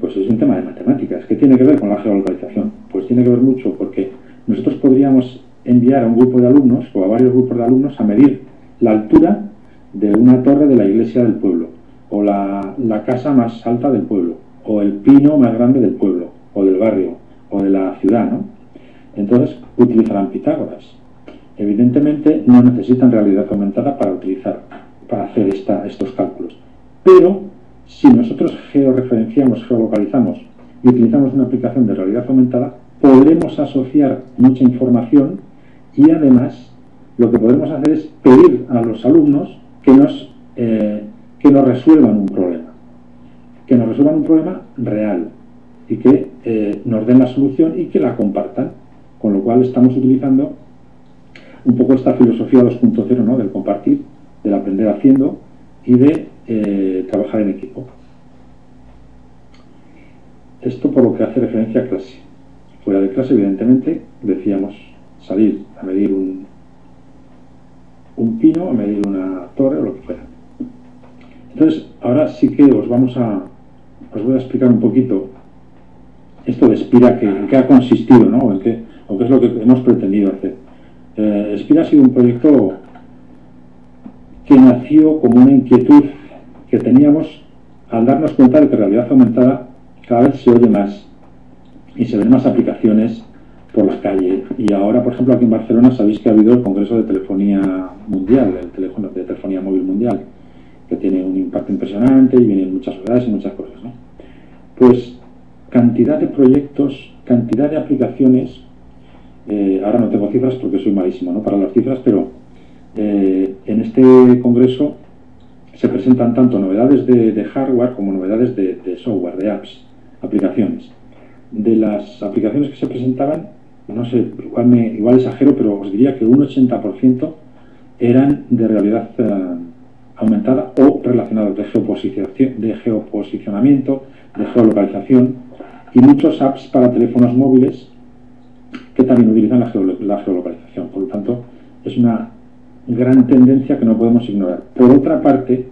Speaker 1: Pues es un tema de matemáticas. ¿Qué tiene que ver con la geolocalización? Pues tiene que ver mucho porque nosotros podríamos enviar a un grupo de alumnos o a varios grupos de alumnos a medir la altura de una torre de la iglesia del pueblo, o la, casa más alta del pueblo, o el pino más grande del pueblo, o del barrio, o de la ciudad, ¿no? Entonces utilizarán Pitágoras. Evidentemente no necesitan realidad aumentada para utilizar, para hacer estos cálculos. Pero si nosotros georreferenciamos, geolocalizamos y utilizamos una aplicación de realidad aumentada, podremos asociar mucha información y además lo que podemos hacer es pedir a los alumnos que nos, eh, que nos resuelvan un problema, que nos resuelvan un problema real y que eh, nos den la solución y que la compartan, con lo cual estamos utilizando un poco esta filosofía 2.0 ¿no? del compartir, del aprender haciendo y de eh, trabajar en equipo. Esto por lo que hace referencia a clase. Fuera de clase, evidentemente, decíamos salir a medir un, un pino, a medir una torre o lo que fuera. Entonces, ahora sí que os vamos a, os voy a explicar un poquito esto de Spira, que, en qué ha consistido, ¿no? En qué, o qué es lo que hemos pretendido hacer. Eh, Spira ha sido un proyecto que nació como una inquietud que teníamos al darnos cuenta de que realidad aumentada cada vez se oye más y se ven más aplicaciones por la calle. Y ahora, por ejemplo, aquí en Barcelona sabéis que ha habido el Congreso de Telefonía Mundial, el teléfono de Telefonía Móvil Mundial, que tiene un impacto impresionante y vienen muchas ciudades y muchas cosas. ¿no? Pues cantidad de proyectos, cantidad de aplicaciones, eh, ahora no tengo cifras porque soy malísimo ¿no? para las cifras, pero eh, en este congreso se presentan tanto novedades de, hardware como novedades de software, de apps, aplicaciones. De las aplicaciones que se presentaban, no sé, igual exagero, pero os diría que un 80% eran de realidad eh, aumentada o relacionados de, de geoposicionamiento, de geolocalización y muchos apps para teléfonos móviles que también utilizan la, la geolocalización. Por lo tanto, es una gran tendencia que no podemos ignorar. Por otra parte,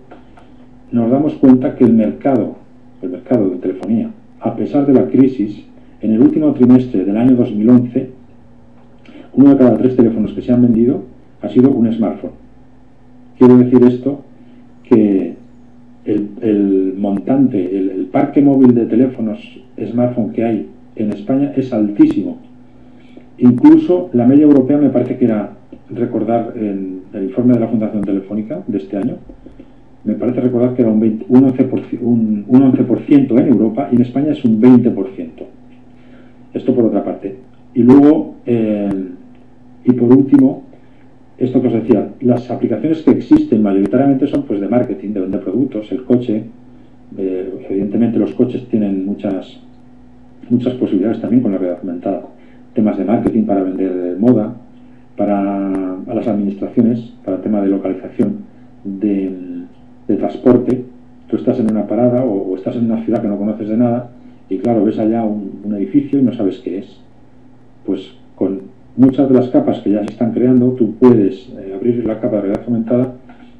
Speaker 1: nos damos cuenta que el mercado, el mercado de telefonía, a pesar de la crisis, en el último trimestre del año 2011, uno de cada tres teléfonos que se han vendido ha sido un smartphone. Quiero decir esto que el, montante, el, parque móvil de teléfonos smartphone que hay en España es altísimo. Incluso la media europea me parece que era, recordar en el informe de la Fundación Telefónica de este año, me parece recordar que era un, 11%, un, 11 en Europa y en España es un 20%. Esto por otra parte. Y luego, eh, y por último, esto que os decía, las aplicaciones que existen mayoritariamente son pues de marketing, de vender productos, el coche, eh, evidentemente los coches tienen muchas, muchas posibilidades también con la realidad aumentada, temas de marketing para vender moda, para a las administraciones, para el tema de localización de, transporte, tú estás en una parada o, estás en una ciudad que no conoces de nada y claro, ves allá un, edificio y no sabes qué es. Pues muchas de las capas que ya se están creando, tú puedes eh, abrir la capa de realidad aumentada,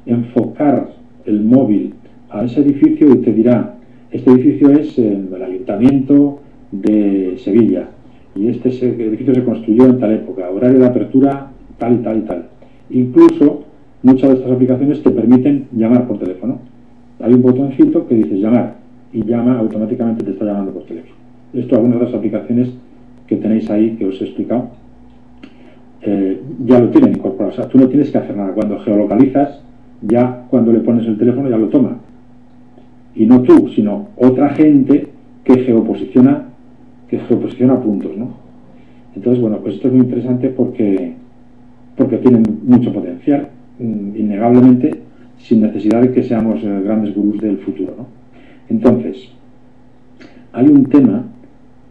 Speaker 1: enfocar el móvil a ese edificio y te dirá, este edificio es el ayuntamiento de Sevilla y este edificio se construyó en tal época, horario de apertura tal y tal y tal. Incluso muchas de estas aplicaciones te permiten llamar por teléfono. Hay un botoncito que dices llamar y llama automáticamente te está llamando por teléfono. Esto algunas de las aplicaciones que tenéis ahí que os he explicado ya lo tienen incorporado. O sea, tú no tienes que hacer nada. Cuando geolocalizas, ya cuando le pones el teléfono ya lo toma. Y no tú, sino otra gente que geoposiciona, que geoposiciona puntos, ¿no? Entonces, bueno, pues esto es muy interesante porque, porque tiene mucho potencial, mm, innegablemente, sin necesidad de que seamos eh, grandes gurús del futuro, ¿no? Entonces, hay un tema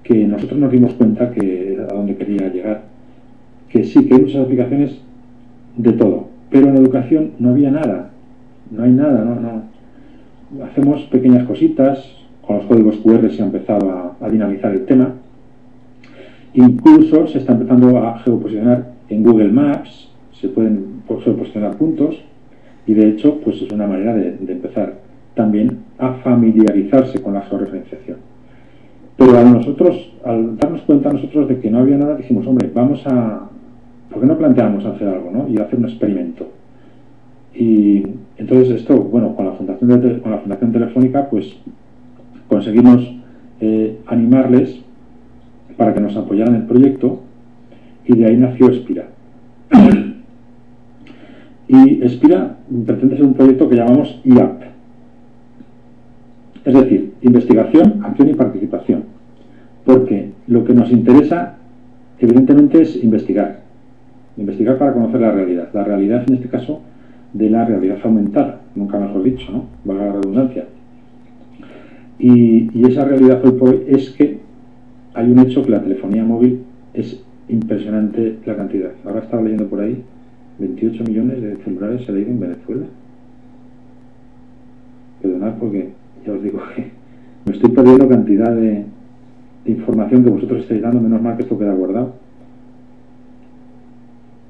Speaker 1: que nosotros nos dimos cuenta que a dónde quería llegar, que sí, que hay muchas aplicaciones de todo, pero en educación no había nada, no hay nada, no, no. Hacemos pequeñas cositas, con los códigos QR se ha empezado a, dinamizar el tema, incluso se está empezando a geoposicionar en Google Maps, se pueden geoposicionar puntos, y de hecho, pues es una manera de, de empezar también a familiarizarse con la georreferenciación. Pero a nosotros, al darnos cuenta nosotros de que no había nada, dijimos, hombre, vamos a, ¿por qué no planteamos hacer algo ¿no? y hacer un experimento? Y entonces esto, bueno, con la Fundación, con la fundación Telefónica, pues conseguimos eh, animarles para que nos apoyaran el proyecto y de ahí nació Espira. y Espira pretende ser un proyecto que llamamos IAP, es decir, investigación, acción y participación. Porque lo que nos interesa, evidentemente, es investigar. Investigar para conocer la realidad. La realidad, en este caso, de la realidad aumentada, nunca mejor dicho, ¿no? Valga la redundancia. Y, esa realidad hoy por hoy es que hay un hecho que la telefonía móvil es impresionante la cantidad. Ahora estaba leyendo por ahí, 28 millones de celulares se leído en Venezuela. Perdonad porque ya os digo que me estoy perdiendo cantidad de, información que vosotros estáis dando, menos mal que esto queda guardado.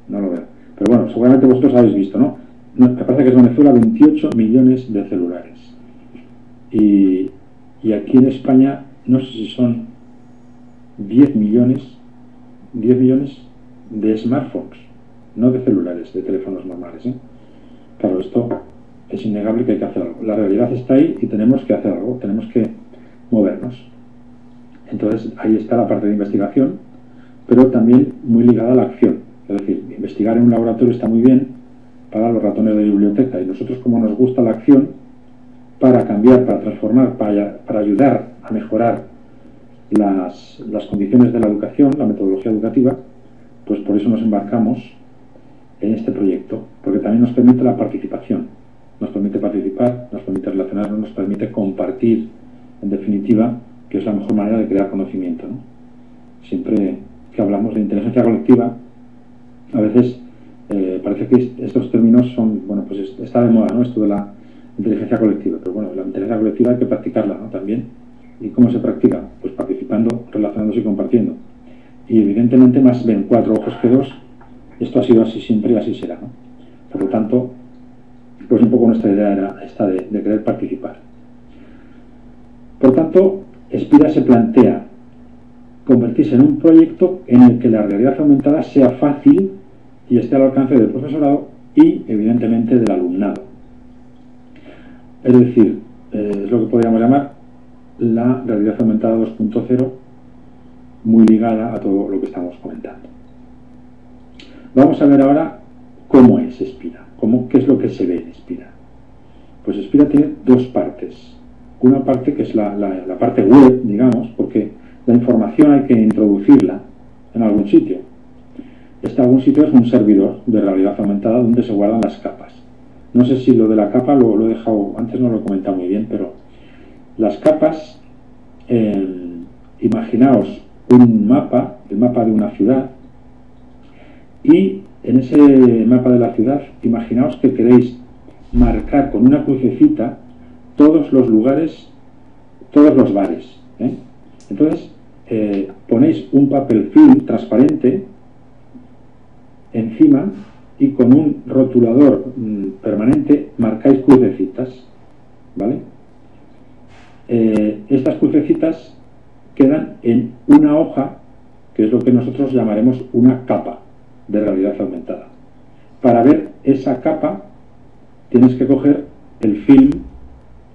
Speaker 1: No lo veo. Pero bueno, seguramente vosotros habéis visto, ¿no? Me parece que es Venezuela 28 millones de celulares. Y, y aquí en España, no sé si son 10 millones, 10 millones de smartphones, no de celulares, de teléfonos normales. ¿eh? Claro, esto es innegable que hay que hacer algo. La realidad está ahí y tenemos que hacer algo, tenemos que movernos. Entonces ahí está la parte de investigación, pero también muy ligada a la acción. Es decir, investigar en un laboratorio está muy bien para los ratones de biblioteca y nosotros como nos gusta la acción, para cambiar, para transformar, para, ayudar a mejorar las, las condiciones de la educación, la metodología educativa, pues por eso nos embarcamos en este proyecto, porque también nos permite la participación nos permite participar, nos permite relacionarnos, nos permite compartir, en definitiva, que es la mejor manera de crear conocimiento. Siempre que hablamos de inteligencia colectiva, a veces eh, parece que estos términos son, bueno, pues está de moda, ¿no? Esto de la inteligencia colectiva, pero bueno, la inteligencia colectiva hay que practicarla. También. ¿Y cómo se practica? Pues participando, relacionándose y compartiendo. Y evidentemente más ven cuatro ojos que dos, esto ha sido así siempre y así será. Por lo tanto, pues un poco nuestra idea era esta de, querer participar. Por tanto, Espira se plantea convertirse en un proyecto en el que la realidad aumentada sea fácil y esté al alcance del profesorado y, evidentemente, del alumnado. Es decir, eh, es lo que podríamos llamar la realidad aumentada 2.0, muy ligada a todo lo que estamos comentando. Vamos a ver ahora cómo es Espira. ¿Qué es lo que se ve en Espira? Pues Espira tiene dos partes. Una parte que es la, parte web, digamos, porque la información hay que introducirla en algún sitio. Este algún sitio es un servidor de realidad aumentada donde se guardan las capas. No sé si lo de la capa lo, he dejado, antes no lo he comentado muy bien, pero las capas, imaginaos un mapa, el mapa de una ciudad, y en ese mapa de la ciudad, imaginaos que queréis marcar con una crucecita todos los lugares, todos los bares. ¿eh? Entonces, eh, ponéis un papel film transparente encima y con un rotulador mm, permanente marcáis crucecitas. ¿Vale? Eh, estas crucecitas quedan en una hoja, que es lo que nosotros llamaremos una capa de realidad aumentada. Para ver esa capa tienes que coger el film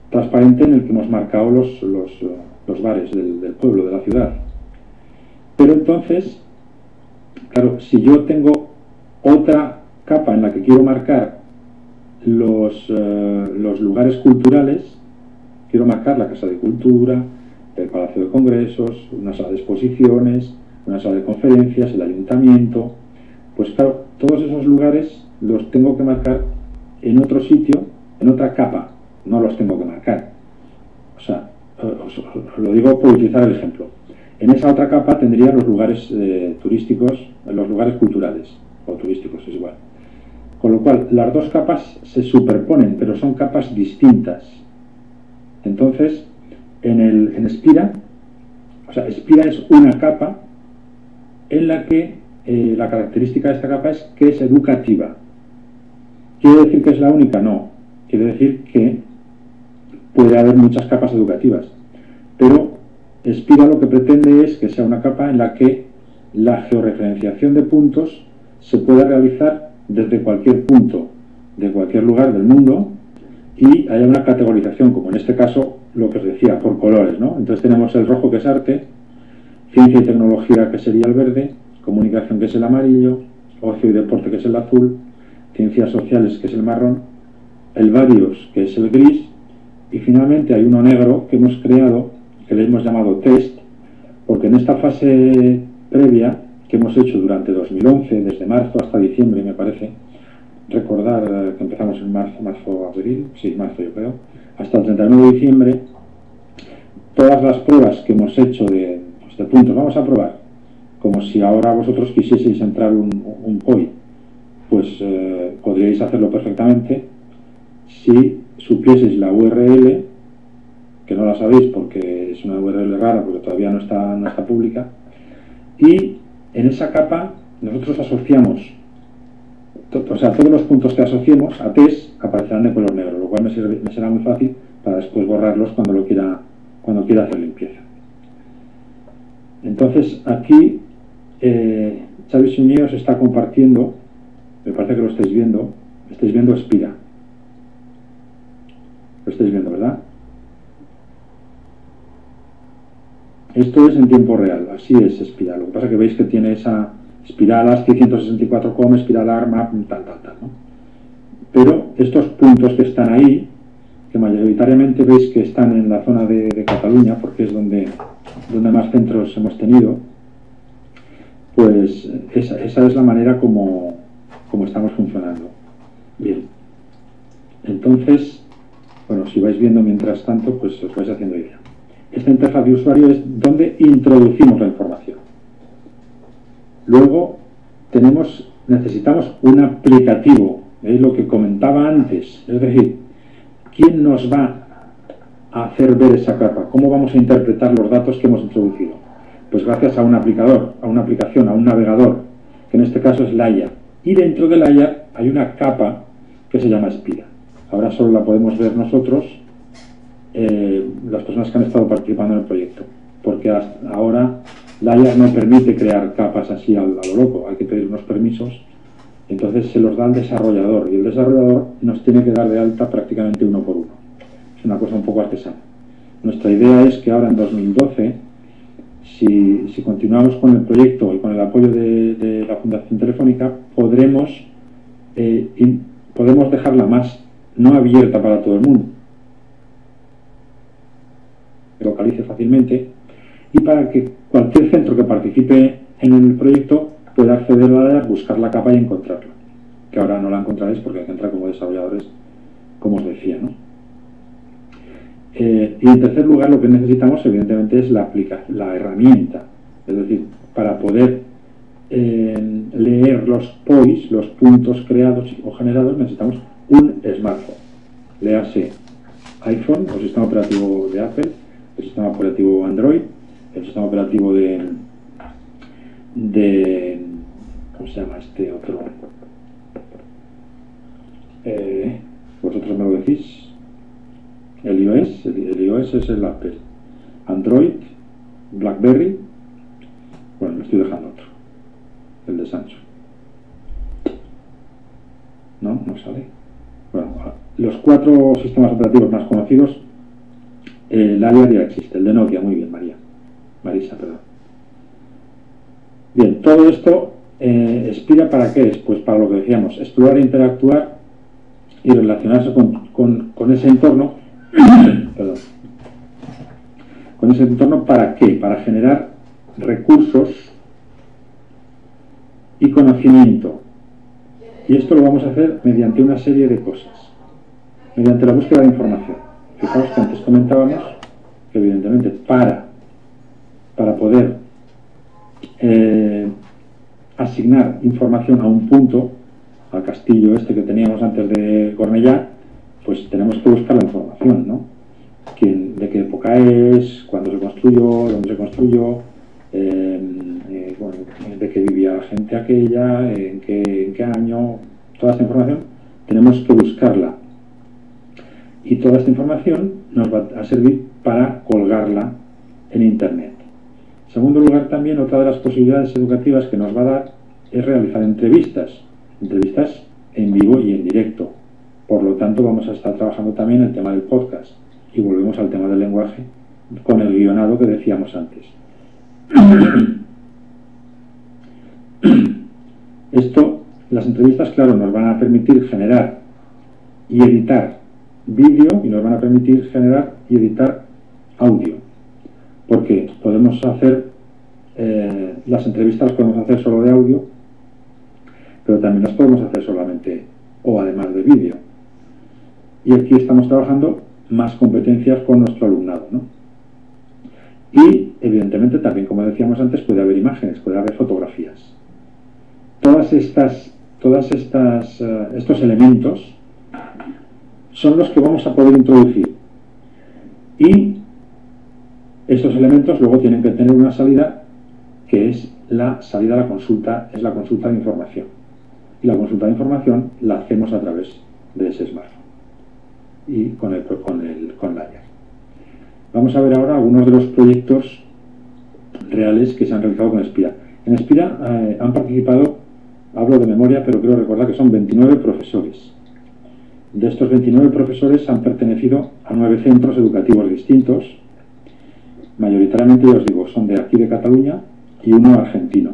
Speaker 1: transparente en el que hemos marcado los, los, bares del, pueblo, de la ciudad. Pero entonces, claro, si yo tengo otra capa en la que quiero marcar los, eh, los lugares culturales, quiero marcar la Casa de Cultura, el Palacio de Congresos, una sala de exposiciones, una sala de conferencias, el ayuntamiento. Pues claro, todos esos lugares los tengo que marcar en otro sitio, en otra capa, no los tengo que marcar. O sea, os, lo digo por utilizar el ejemplo. En esa otra capa tendría los lugares eh, turísticos, los lugares culturales, o turísticos, es igual. Con lo cual, las dos capas se superponen, pero son capas distintas. Entonces, en, el, en Spira, o sea, Spira es una capa en la que eh, la característica de esta capa es que es educativa. ¿Quiere decir que es la única? No. Quiere decir que puede haber muchas capas educativas. Pero Spira lo que pretende es que sea una capa en la que la georreferenciación de puntos se pueda realizar desde cualquier punto de cualquier lugar del mundo y haya una categorización, como en este caso lo que os decía, por colores. ¿no? Entonces tenemos el rojo que es arte, ciencia y tecnología que sería el verde, comunicación que es el amarillo, ocio y deporte que es el azul, ciencias sociales que es el marrón, el varios que es el gris y finalmente hay uno negro que hemos creado que le hemos llamado test porque en esta fase previa que hemos hecho durante 2011, desde marzo hasta diciembre me parece, recordar eh, que empezamos en marzo, marzo, abril, sí, marzo yo creo, hasta el 31 de diciembre, todas las pruebas que hemos hecho de, pues, puntos, vamos a probar, como si ahora vosotros quisieseis entrar un, un POI, pues eh, podríais hacerlo perfectamente si supieseis la URL, que no la sabéis porque es una URL rara, porque todavía no está, no está pública, y en esa capa nosotros asociamos o sea, todos los puntos que asociemos a test aparecerán de color negro, lo cual me, será muy fácil para después borrarlos cuando lo quiera, cuando quiera hacer limpieza. Entonces aquí eh, Xavi se está compartiendo, me parece que lo estáis viendo, estáis viendo Espira. Lo estáis viendo, ¿verdad? Esto es en tiempo real, así es Espira. Lo que pasa es que veis que tiene esa, espiral ASCII 164com, espiral ARMA, tal, tal, tal. Pero estos puntos que están ahí, que mayoritariamente veis que están en la zona de, Cataluña, porque es donde, donde más centros hemos tenido, pues esa, esa es la manera como, como estamos funcionando. Bien. Entonces, bueno, si vais viendo mientras tanto, pues os vais haciendo idea. Esta interfaz de usuario es donde introducimos la información. Luego tenemos, necesitamos un aplicativo, es lo que comentaba antes, es decir, ¿quién nos va a hacer ver esa capa? ¿Cómo vamos a interpretar los datos que hemos introducido? Pues gracias a un aplicador, a una aplicación, a un navegador, que en este caso es Laia. Y dentro de Laia hay una capa que se llama Spira. Ahora solo la podemos ver nosotros, eh, las personas que han estado participando en el proyecto, porque hasta ahora Laia no permite crear capas así a, lo loco, hay que pedir unos permisos, entonces se los da al desarrollador. Y el desarrollador nos tiene que dar de alta prácticamente uno por uno. Es una cosa un poco artesana. Nuestra idea es que ahora en 2012, si, continuamos con el proyecto y con el apoyo de, la Fundación Telefónica, podremos, eh, podemos dejarla más no abierta para todo el mundo, localice fácilmente y para que cualquier centro que participe en el proyecto pueda acceder a la buscar la capa y encontrarla. Que ahora no la encontraréis porque entrar como desarrolladores, como os decía. ¿no? Eh, y en tercer lugar, lo que necesitamos, evidentemente, es la, herramienta. Es decir, para poder eh, leer los POIs, los puntos creados o generados, necesitamos un smartphone. Léase iPhone o sistema operativo de Apple, el sistema operativo Android el sistema operativo de, de ¿cómo se llama este otro? Eh, vosotros me lo decís. El iOS, el, iOS es el Apple. Android, BlackBerry, bueno, me estoy dejando otro, el de Sancho. No, no sale. Bueno, los cuatro sistemas operativos más conocidos, el área ya existe, el de Nokia, muy bien, María. Marisa, perdón. Bien, todo esto eh, expira para qué es? Pues para lo que decíamos, explorar, interactuar y relacionarse con, ese entorno, con ese entorno, ¿para qué? Para generar recursos y conocimiento. Y esto lo vamos a hacer mediante una serie de cosas, mediante la búsqueda de información. Fijaos que antes comentábamos que evidentemente para, para poder eh, asignar información a un punto, al castillo este que teníamos antes de Cornellá, pues tenemos que buscar la información, ¿no? ¿Quién, ¿De qué época es? ¿Cuándo se construyó? ¿Dónde se construyó? Eh, eh, ¿De qué vivía la gente aquella? ¿En qué, ¿En qué año? Toda esta información tenemos que buscarla. Y toda esta información nos va a servir para colgarla en Internet. En segundo lugar, también otra de las posibilidades educativas que nos va a dar es realizar entrevistas, entrevistas en vivo y en directo. Por lo tanto, vamos a estar trabajando también el tema del podcast. Y volvemos al tema del lenguaje con el guionado que decíamos antes. Esto, las entrevistas, claro, nos van a permitir generar y editar vídeo y nos van a permitir generar y editar audio. Porque podemos hacer, eh, las entrevistas podemos hacer solo de audio, pero también las podemos hacer solamente o además de vídeo. Y aquí estamos trabajando más competencias con nuestro alumnado. ¿no? Y evidentemente también, como decíamos antes, puede haber imágenes, puede haber fotografías. Todas estas, todas estas, uh, estos elementos son los que vamos a poder introducir. Y estos elementos luego tienen que tener una salida que es la salida a la consulta, es la consulta de información. Y la consulta de información la hacemos a través de ese smartphone y con el, con el con. Vamos a ver ahora algunos de los proyectos reales que se han realizado con Espira. En Espira eh, han participado, hablo de memoria, pero quiero recordar que son 29 profesores. De estos 29 profesores han pertenecido a nueve centros educativos distintos. Mayoritariamente, ya os digo, son de aquí de Cataluña y uno argentino.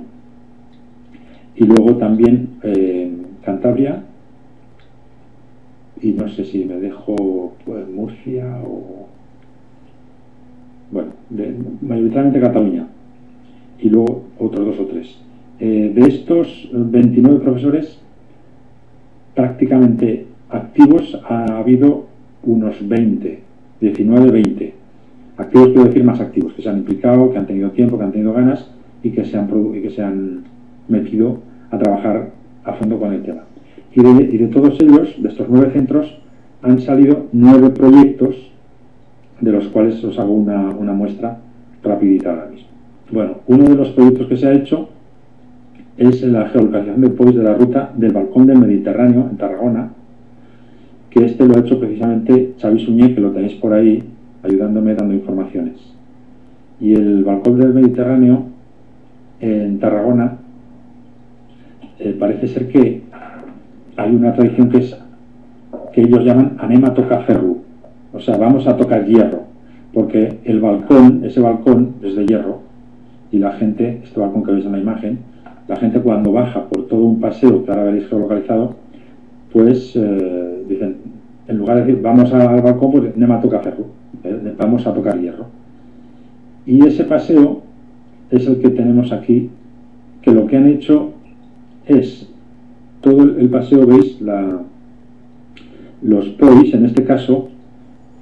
Speaker 1: Y luego también eh, Cantabria, y no sé si me dejo pues, Murcia o bueno, mayoritariamente Cataluña y luego otros dos o tres. Eh, de estos 29 profesores, prácticamente activos ha habido unos 20, 19, 20. Activos quiero decir más activos, que se han implicado, que han tenido tiempo, que han tenido ganas y que se han, y que se han metido a trabajar a fondo con el tema. Y de, y de todos ellos, de estos nueve centros, han salido nueve proyectos, de los cuales os hago una, una muestra rapidita ahora mismo. Bueno, uno de los proyectos que se ha hecho es la geolocalización de POIs de la ruta del balcón del Mediterráneo en Tarragona, que este lo ha hecho precisamente Xavi Suñé, que lo tenéis por ahí ayudándome dando informaciones. Y el balcón del Mediterráneo en Tarragona eh, parece ser que hay una tradición que ellos llaman anema toca ferru, o sea, vamos a tocar hierro, porque el balcón, ese balcón es de hierro, y la gente, este balcón que veis en la imagen, la gente cuando baja por todo un paseo que ahora veréis geolocalizado, pues eh, dicen, en lugar de decir vamos al balcón, pues nema toca ferro, eh, vamos a tocar hierro. Y ese paseo es el que tenemos aquí, que lo que han hecho es todo el paseo, veis, los POIs, en este caso,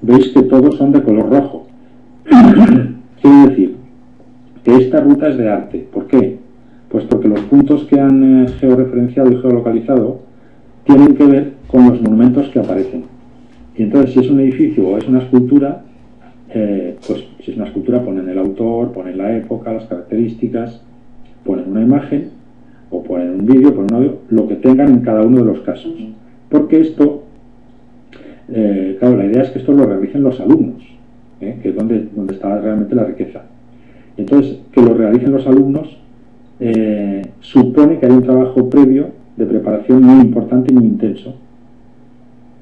Speaker 1: veis que todos son de color rojo. Quiere decir que esta ruta es de arte. ¿Por qué? Pues porque los puntos que han eh, georreferenciado y geolocalizado tienen que ver con los monumentos que aparecen. Y entonces, si es un edificio o es una escultura, eh, pues si es una escultura ponen el autor, ponen la época, las características, ponen una imagen o ponen un vídeo, ponen un audio, lo que tengan en cada uno de los casos. Porque esto, eh, claro, la idea es que esto lo realicen los alumnos, ¿eh? que es donde, donde está realmente la riqueza. Entonces, que lo realicen los alumnos supone que hay un trabajo previo de preparación muy importante y muy intenso.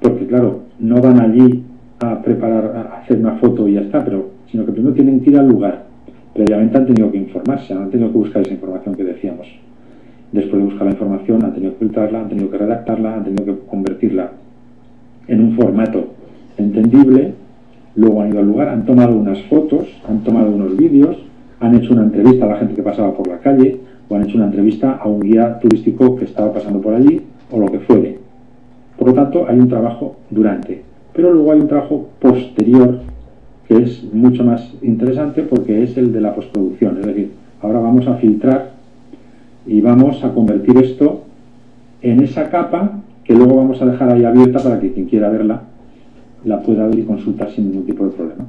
Speaker 1: Porque claro, no van allí a preparar, a hacer una foto y ya está, pero sino que primero tienen que ir al lugar. Previamente han tenido que informarse, han tenido que buscar esa información que decíamos. Después de buscar la información, han tenido que filtrarla, han tenido que redactarla, han tenido que convertirla en un formato entendible luego han ido al lugar, han tomado unas fotos, han tomado unos vídeos, han hecho una entrevista a la gente que pasaba por la calle o han hecho una entrevista a un guía turístico que estaba pasando por allí o lo que fuere. Por lo tanto, hay un trabajo durante. Pero luego hay un trabajo posterior que es mucho más interesante porque es el de la postproducción. Es decir, ahora vamos a filtrar y vamos a convertir esto en esa capa que luego vamos a dejar ahí abierta para que quien quiera verla la pueda ver y consultar sin ningún tipo de problema.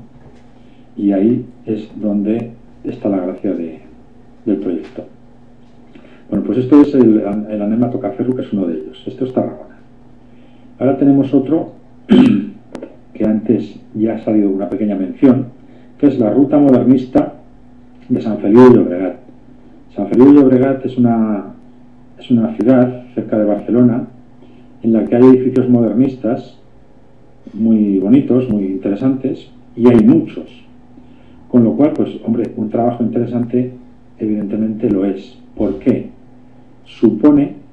Speaker 1: Y ahí es donde está la gracia del proyecto. Bueno, pues esto es el, el Anema que es uno de ellos. Esto es Tarragona. Ahora tenemos otro que antes ya ha salido una pequeña mención, que es la ruta modernista de San Feliu de Llobregat. San Feliu de Llobregat es una, es una ciudad cerca de Barcelona en la que hay edificios modernistas muy bonitos, muy interesantes, y hay muchos. Con lo cual, pues, hombre, un trabajo interesante evidentemente lo es. ¿Por qué? Supone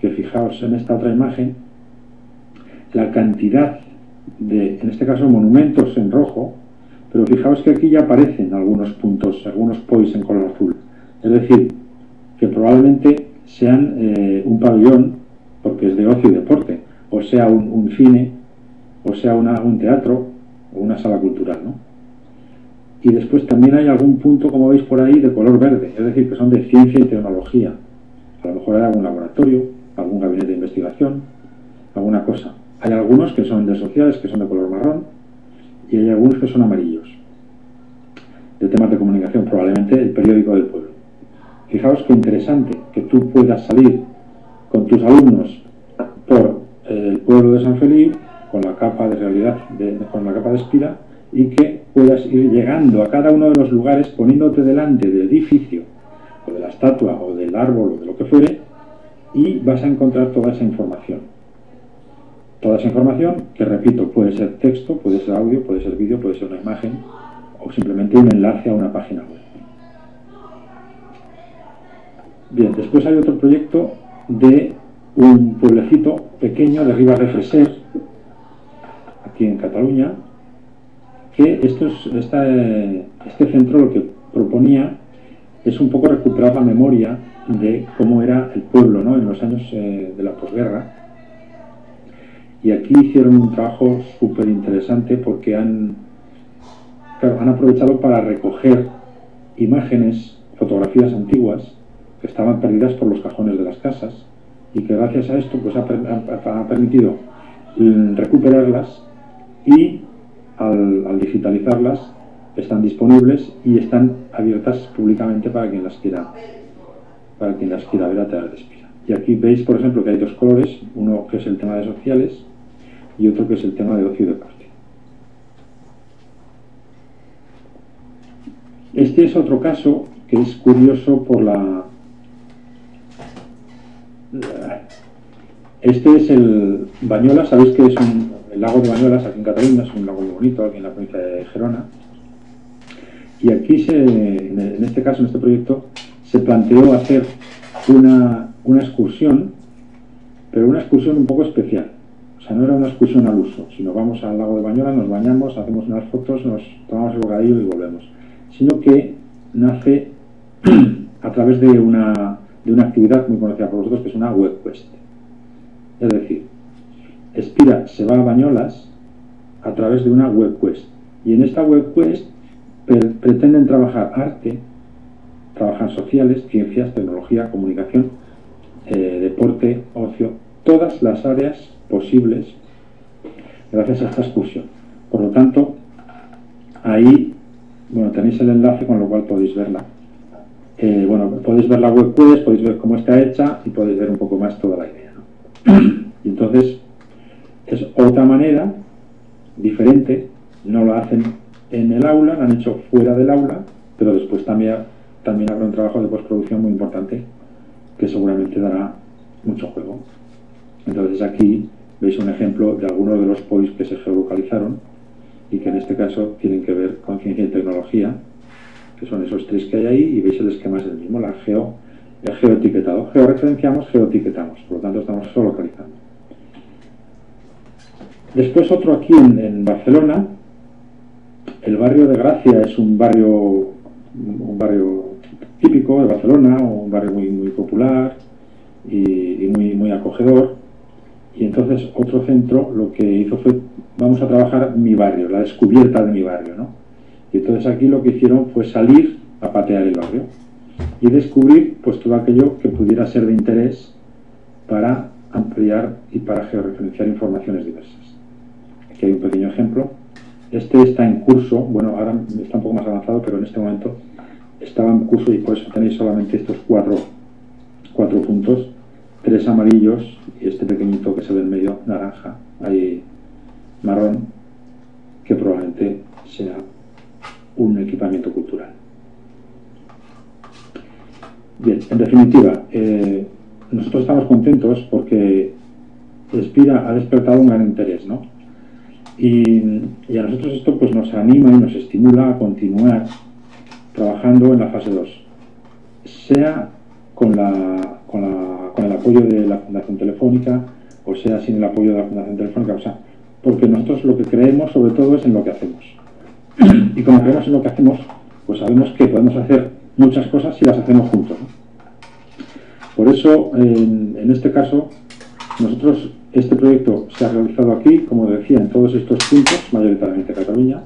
Speaker 1: que fijaos en esta otra imagen, la cantidad de, en este caso, monumentos en rojo, pero fijaos que aquí ya aparecen algunos puntos, algunos pois en color azul. Es decir, que probablemente sean eh, un pabellón, porque es de ocio y deporte, o sea un, cine, o sea un teatro, o una sala cultural, ¿no? Y después también hay algún punto, como veis por ahí, de color verde, es decir, que son de ciencia y tecnología. A lo mejor hay algún laboratorio, algún gabinete de investigación, alguna cosa. Hay algunos que son de sociales, que son de color marrón, y hay algunos que son amarillos. De temas de comunicación, probablemente el periódico del pueblo. Fijaos qué interesante que tú puedas salir con tus alumnos por eh, el pueblo de San Felipe, con la capa de realidad, con la capa de espira, y que puedas ir llegando a cada uno de los lugares poniéndote delante del edificio, o de la estatua, o del árbol, o de lo que fuere, y vas a encontrar toda esa información. Toda esa información, que repito, puede ser texto, puede ser audio, puede ser vídeo, puede ser una imagen o simplemente un enlace a una página web. Bien, después hay otro proyecto de un pueblecito pequeño de Ribas de aquí en Cataluña, que esto es, este centro lo que proponía es un poco recuperar la memoria de cómo era el pueblo ¿no? en los años eh, de la posguerra. Y aquí hicieron un trabajo súper interesante porque han, han aprovechado para recoger imágenes, fotografías antiguas que estaban perdidas por los cajones de las casas y que gracias a esto pues ha, ha, permitido mm, recuperarlas y al, al digitalizarlas están disponibles y están abiertas públicamente para quien las quiera para quien las quiera ver a través de Espira. Y aquí veis, por ejemplo, que hay dos colores, uno que es el tema de sociales y otro que es el tema de ocio y deporte. Este es otro caso que es curioso por la... Este es el Bañolas, sabéis que es un, el lago de Bañolas aquí en Cataluña, es un lago muy bonito aquí en la provincia de Gerona. Y aquí, se, en este caso, en este proyecto, se planteó hacer una, excursión, pero una excursión un poco especial. O sea, no era una excursión al uso, sino vamos al lago de Bañola, nos bañamos, hacemos unas fotos, nos tomamos el bocadillo y volvemos. Sino que nace a través de una, de una actividad muy conocida por vosotros, que es una web quest. Es decir, Espira se va a Bañolas a través de una web quest. Y en esta web quest pretenden trabajar arte, trabajan sociales, ciencias, tecnología, comunicación, eh, deporte, ocio, todas las áreas posibles gracias a esta excursión. Por lo tanto, ahí bueno, tenéis el enlace con lo cual podéis verla. Eh, bueno, podéis ver la web pues, podéis ver cómo está hecha y podéis ver un poco más toda la idea. Entonces, es otra manera diferente, no lo hacen en el aula, lo han hecho fuera del aula, pero después también también habrá un trabajo de postproducción muy importante que seguramente dará mucho juego. Entonces aquí veis un ejemplo de algunos de los POIs que se geolocalizaron y que en este caso tienen que ver con ciencia y tecnología, que son esos tres que hay ahí, y veis el esquema es el mismo, la geo, el geoetiquetado. Georreferenciamos, geoetiquetamos, por lo tanto estamos geolocalizando. Después otro aquí en, Barcelona. El barrio de Gracia es un barrio, típico de Barcelona, un barrio muy, popular y, muy, muy acogedor. Y entonces otro centro lo que hizo fue, vamos a trabajar mi barrio, la descubierta de mi barrio. ¿no? Y entonces aquí lo que hicieron fue salir a patear el barrio y descubrir pues todo aquello que pudiera ser de interés para ampliar y para georreferenciar informaciones diversas. Aquí hay un pequeño ejemplo. Este está en curso, bueno, ahora está un poco más avanzado, pero en este momento estaba en curso y por eso tenéis solamente estos cuatro, cuatro puntos, tres amarillos y este pequeñito que se ve en medio naranja, ahí marrón, que probablemente sea un equipamiento cultural. Bien, en definitiva, eh, nosotros estamos contentos porque Espira ha despertado un gran interés, ¿no? Y, a nosotros esto pues nos anima y nos estimula a continuar trabajando en la fase 2, sea con, la, con, la, con el apoyo de la Fundación Telefónica o sea sin el apoyo de la Fundación Telefónica, o sea, porque nosotros lo que creemos sobre todo es en lo que hacemos. Y como creemos en lo que hacemos, pues sabemos que podemos hacer muchas cosas si las hacemos juntos. Por eso, en, este caso, nosotros, este proyecto se ha realizado aquí, como decía, en todos estos puntos, mayoritariamente Cataluña.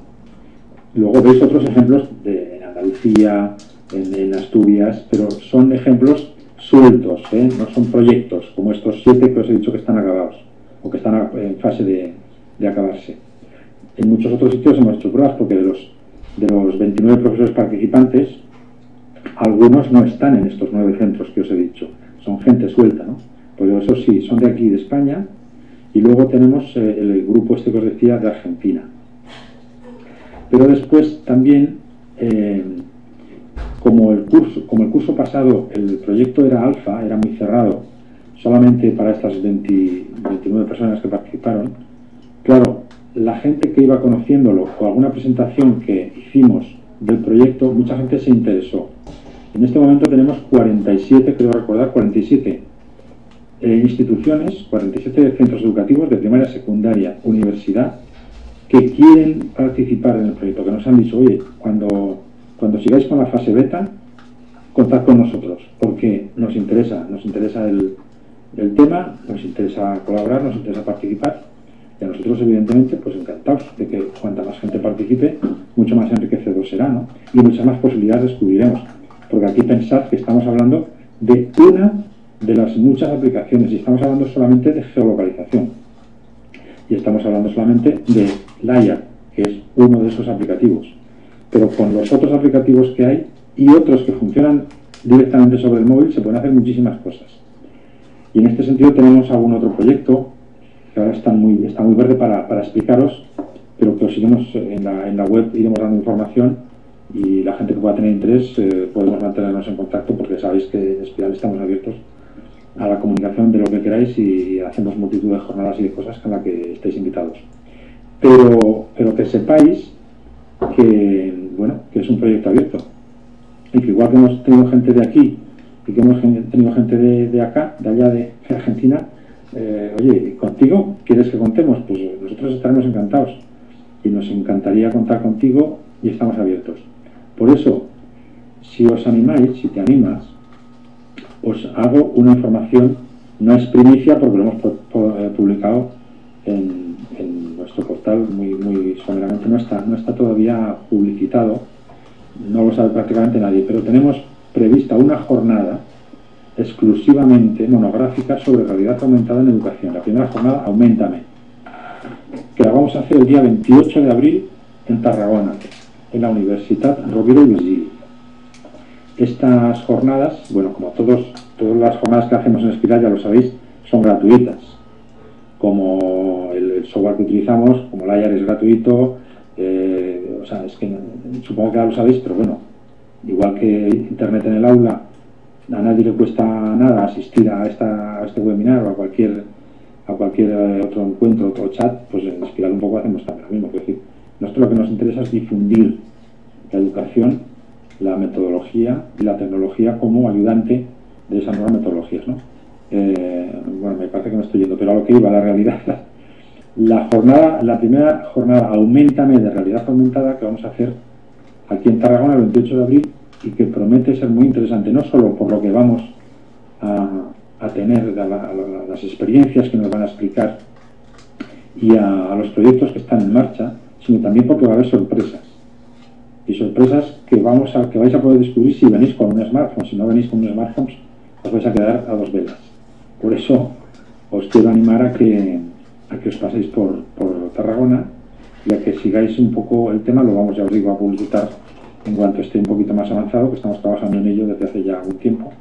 Speaker 1: Luego veis otros ejemplos de Andalucía, en, Asturias, pero son ejemplos sueltos, ¿eh? no son proyectos como estos siete que os he dicho que están acabados o que están en fase de, de acabarse. En muchos otros sitios hemos hecho pruebas porque de los, de los 29 profesores participantes, algunos no están en estos nueve centros que os he dicho, son gente suelta, ¿no? Pero eso sí, son de aquí, de España, y luego tenemos eh, el grupo este que os decía de Argentina. Pero después también, eh, como, el curso, como el curso pasado el proyecto era alfa, era muy cerrado, solamente para estas 29 personas que participaron, claro, la gente que iba conociéndolo o alguna presentación que hicimos del proyecto, mucha gente se interesó. En este momento tenemos 47, creo recordar, 47 eh, instituciones, 47 centros educativos de primaria, secundaria, universidad, que quieren participar en el proyecto, que nos han dicho, oye, cuando, cuando sigáis con la fase beta, contad con nosotros, porque nos interesa, nos interesa el, el tema, nos interesa colaborar, nos interesa participar, y a nosotros, evidentemente, pues encantados de que cuanta más gente participe, mucho más enriquecedor será, ¿no? Y muchas más posibilidades descubriremos porque aquí pensad que estamos hablando de una de las muchas aplicaciones y estamos hablando solamente de geolocalización. Y estamos hablando solamente de Laia, que es uno de esos aplicativos. Pero con los otros aplicativos que hay y otros que funcionan directamente sobre el móvil se pueden hacer muchísimas cosas. Y en este sentido tenemos algún otro proyecto que ahora está muy, está muy verde para, explicaros, pero que os iremos en la, en la web iremos dando información y la gente que pueda tener interés eh, podemos mantenernos en contacto porque sabéis que en Espiral estamos abiertos a la comunicación de lo que queráis y hacemos multitud de jornadas y de cosas con las que estéis invitados. Pero, pero que sepáis que, bueno, que es un proyecto abierto y que igual que hemos tenido gente de aquí y que hemos tenido gente de, acá, de allá de, Argentina, eh, oye, contigo quieres que contemos, pues nosotros estaremos encantados y nos encantaría contar contigo y estamos abiertos. Por eso, si os animáis, si te animas, os hago una información, no es primicia porque lo hemos eh, publicado en, nuestro portal muy, muy someramente, no está, no está todavía publicitado, no lo sabe prácticamente nadie, pero tenemos prevista una jornada exclusivamente monográfica sobre realidad aumentada en educación. La primera jornada, Aumentame, que la vamos a hacer el día 28 de abril en Tarragona en la Universidad Rovira y Virgili. Estas jornadas, bueno, como todos, todas las jornadas que hacemos en Espiral, ya lo sabéis, son gratuitas. Como el, software que utilizamos, como Layar es gratuito, eh, o sea, es que supongo que ya lo sabéis, pero bueno, igual que Internet en el aula, a nadie le cuesta nada asistir a, esta, este webinar o a cualquier a cualquier eh, otro encuentro, otro chat, pues en Espiral un poco hacemos también lo mismo. Es decir, nosotros lo que nos interesa es difundir la educación, la metodología y la tecnología como ayudante de esas nuevas metodologías. ¿no? Eh, bueno, me parece que me estoy yendo, pero a lo que iba, la realidad, la jornada, la primera jornada Aumentame de realidad aumentada que vamos a hacer aquí en Tarragona el 28 de abril y que promete ser muy interesante, no solo por lo que vamos a, tener, las experiencias que nos van a explicar y a, los proyectos que están en marcha, sino también porque va a haber sorpresas. Y sorpresas que, vamos a, que vais a poder descubrir si venís con un smartphone. Si no venís con un smartphone, os vais a quedar a dos velas. Por eso os quiero animar a que, a que os paséis por, por Tarragona y a que sigáis un poco el tema. Lo vamos, ya os digo, a publicitar en cuanto esté un poquito más avanzado, que estamos trabajando en ello desde hace ya algún tiempo.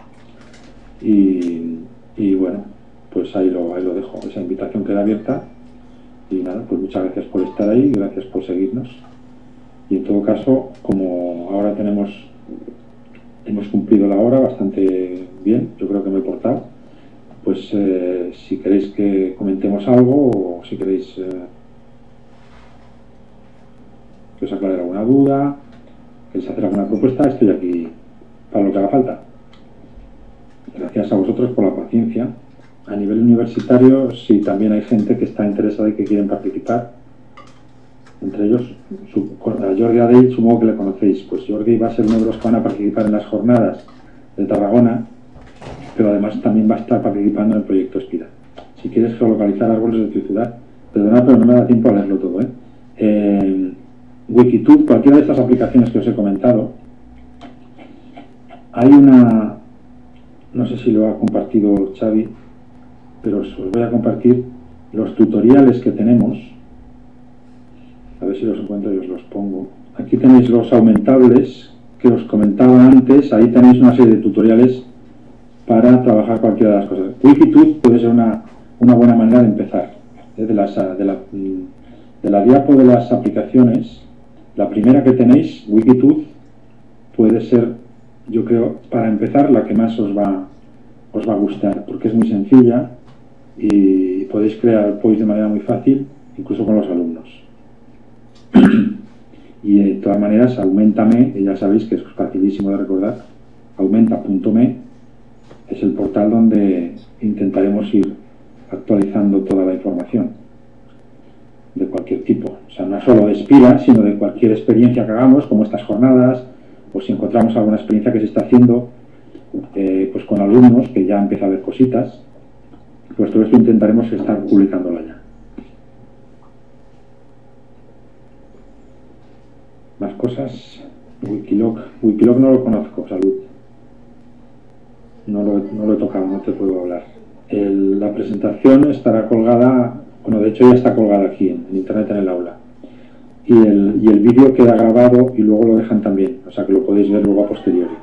Speaker 1: Y, y bueno, pues ahí lo, ahí lo dejo. Esa invitación queda abierta y nada, pues muchas gracias por estar ahí, gracias por seguirnos. Y en todo caso, como ahora tenemos, hemos cumplido la hora bastante bien, yo creo que me he portado, pues eh, si queréis que comentemos algo o si queréis eh, que os aclare alguna duda, queréis hacer alguna propuesta, estoy aquí para lo que haga falta. Gracias a vosotros por la paciencia a nivel universitario sí también hay gente que está interesada y que quieren participar. Entre ellos, su, a Jordi Adey, supongo que le conocéis. Pues Jordi va a ser uno de los que van a participar en las jornadas de Tarragona, pero además también va a estar participando en el proyecto Espira. Si quieres geolocalizar árboles de tu ciudad, perdona, pero no me da tiempo a leerlo todo. ¿eh? eh Wikitube, cualquiera de estas aplicaciones que os he comentado, hay una, no sé si lo ha compartido Xavi, pero os voy a compartir los tutoriales que tenemos. A ver si los encuentro y os los pongo. Aquí tenéis los aumentables que os comentaba antes. Ahí tenéis una serie de tutoriales para trabajar cualquiera de las cosas. Wikitube puede ser una, buena manera de empezar. ¿eh? De, las, de, la, diapo de las aplicaciones, la primera que tenéis, Wikitube, puede ser, yo creo, para empezar, la que más os va, os va a gustar, porque es muy sencilla, y podéis crear POIs de manera muy fácil, incluso con los alumnos. Y de todas maneras, Aumentame, ya sabéis que es facilísimo de recordar, aumenta.me es el portal donde intentaremos ir actualizando toda la información de cualquier tipo. O sea, no solo de Espira, sino de cualquier experiencia que hagamos, como estas jornadas, o si encontramos alguna experiencia que se está haciendo eh, pues con alumnos, que ya empieza a haber cositas, pues todo esto intentaremos estar publicándola ya. Más cosas. Wikilog. Wikilog no lo conozco, salud. No lo, he tocado, no te puedo hablar. la presentación estará colgada, bueno, de hecho ya está colgada aquí en, internet en el aula. Y el, y el vídeo queda grabado y luego lo dejan también, o sea que lo podéis ver luego a posteriori.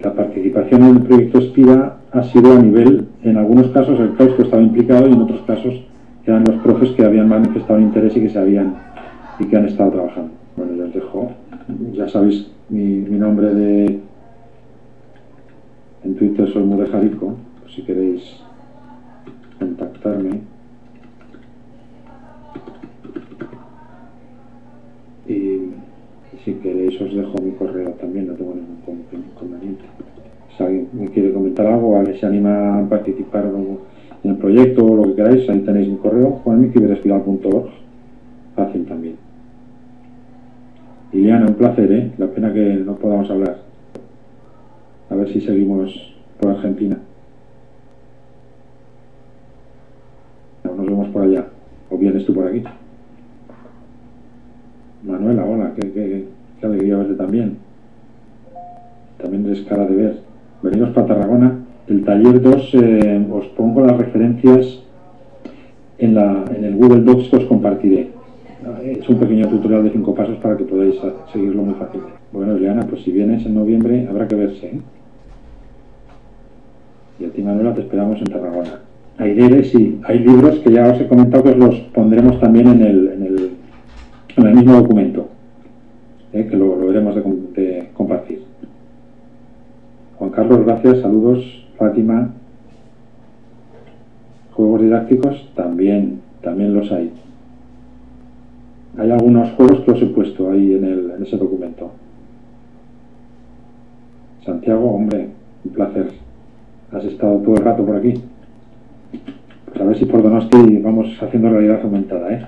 Speaker 1: La participación en el proyecto Espira ha sido a nivel, en algunos casos el claustro estaba implicado y en otros casos eran los profes que habían manifestado interés y que se habían y que han estado trabajando. Bueno, ya os dejo, ya sabéis mi, nombre de en Twitter soy Mude Jalisco, si queréis contactarme. Y si queréis os dejo mi correo también, no tengo ningún inconveniente. Si alguien me quiere comentar algo, alguien se anima a participar en el proyecto o lo que queráis, ahí tenéis mi correo, juanmiquiverespiral.org, fácil también. Liliana, un placer, ¿eh? La pena que no podamos hablar. A ver si seguimos por Argentina. Nos vemos por allá. O vienes tú por aquí. Manuela, hola, qué, qué, alegría verte también. También eres cara de ver venidos para Tarragona. El taller 2 eh, os pongo las referencias en, la, en el Google Docs que os compartiré. Es un pequeño tutorial de cinco pasos para que podáis seguirlo muy fácil. Bueno, Eliana, pues si vienes en noviembre habrá que verse. ¿eh? Y a ti, Manuela, te esperamos en Tarragona. Aidere, sí, hay libros que ya os he comentado que os los pondremos también en el, en el, mismo documento, ¿eh? que lo, lo veremos de compartir. Juan Carlos, gracias, saludos. Fátima. Juegos didácticos, también, también los hay. Hay algunos juegos que os he puesto ahí en, el, en ese documento. Santiago, hombre, un placer. Has estado todo el rato por aquí. Pues a ver si por Donosti vamos haciendo realidad aumentada, ¿eh?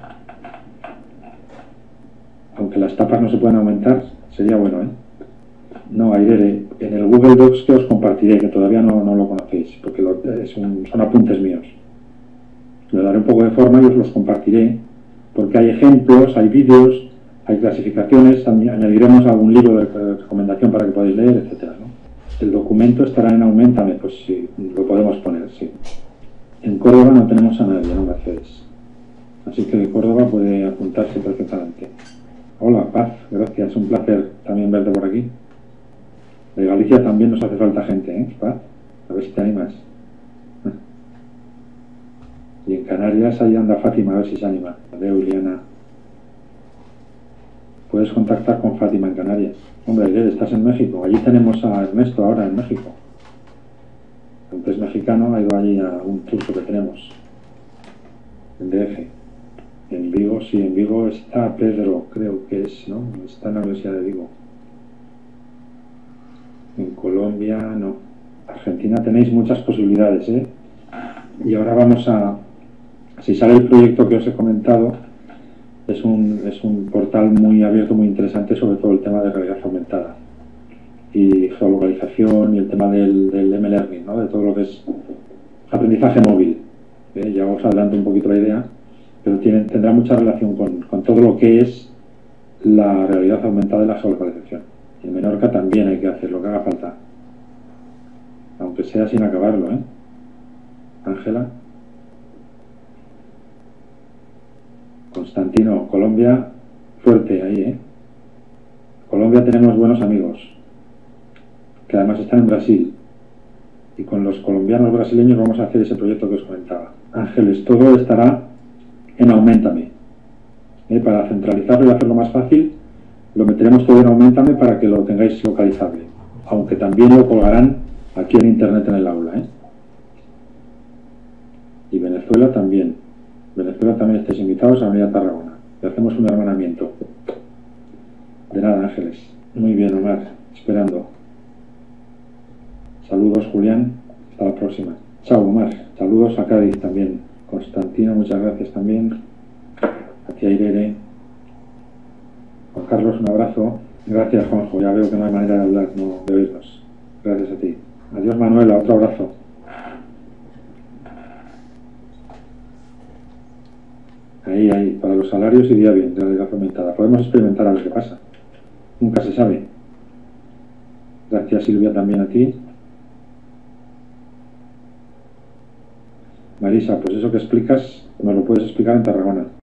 Speaker 1: Aunque las tapas no se pueden aumentar, sería bueno, ¿eh? No, Aire, en el Google Docs que os compartiré, que todavía no, no lo conocéis, porque son apuntes míos. Le daré un poco de forma y os los compartiré, porque hay ejemplos, hay vídeos, hay clasificaciones, añadiremos algún libro de recomendación para que podáis leer, etcétera. El documento estará en Aumentame, pues sí, lo podemos poner, sí. En Córdoba no tenemos a nadie, ¿no, Mercedes? Así que Córdoba puede apuntarse perfectamente. Hola, Paz, gracias, un placer también verte por aquí. De Galicia también nos hace falta gente, ¿eh, Paz? A ver si te animas. Y en Canarias ahí anda Fátima, a ver si se anima. Adeu, Juliana. Puedes contactar con Fátima en Canarias. Hombre, estás en México. Allí tenemos a Ernesto ahora en México. Antes mexicano ha ido allí a un curso que tenemos. En DF. En Vigo, sí, en Vigo está Pedro, creo que es, ¿no? Está en la Universidad de Vigo. En Colombia, no. Argentina tenéis muchas posibilidades, ¿eh? Y ahora vamos a, si sale el proyecto que os he comentado, es un, es un portal muy abierto, muy interesante, sobre todo el tema de realidad aumentada y geolocalización y el tema del, del M-Learning, ¿no? de todo lo que es aprendizaje móvil. ¿eh? Ya os adelanto un poquito la idea, pero tendrá mucha relación con, con, todo lo que es la realidad aumentada y la geolocalización. Y en Menorca también hay que hacer lo que haga falta, aunque sea sin acabarlo. ¿eh? Ángela. Constantino, Colombia, fuerte ahí, ¿eh? Colombia tenemos buenos amigos, que además están en Brasil. Y con los colombianos brasileños vamos a hacer ese proyecto que os comentaba. Ángeles, todo estará en Aumentame. ¿eh? Para centralizarlo y hacerlo más fácil, lo meteremos todo en Aumentame para que lo tengáis localizable. Aunque también lo colgarán aquí en Internet en el aula. ¿eh? Y Venezuela también. Venezuela también estáis invitados a venir a Tarragona. Y hacemos un hermanamiento. De nada, Ángeles. Muy bien, Omar. Esperando. Saludos, Julián. Hasta la próxima. Chao, Omar. Saludos a Cádiz también. Constantino, muchas gracias también. A ti, Irene. Juan Carlos, un abrazo. Gracias, Juanjo. Ya veo que no hay manera de hablar, no de oírnos. Gracias a ti. Adiós, Manuela. Otro abrazo. Ahí, ahí, para los salarios iría bien, realidad aumentada. Podemos experimentar a ver qué pasa. Nunca se sabe. Gracias Silvia también a ti. Marisa, pues eso que explicas, nos lo puedes explicar en Tarragona.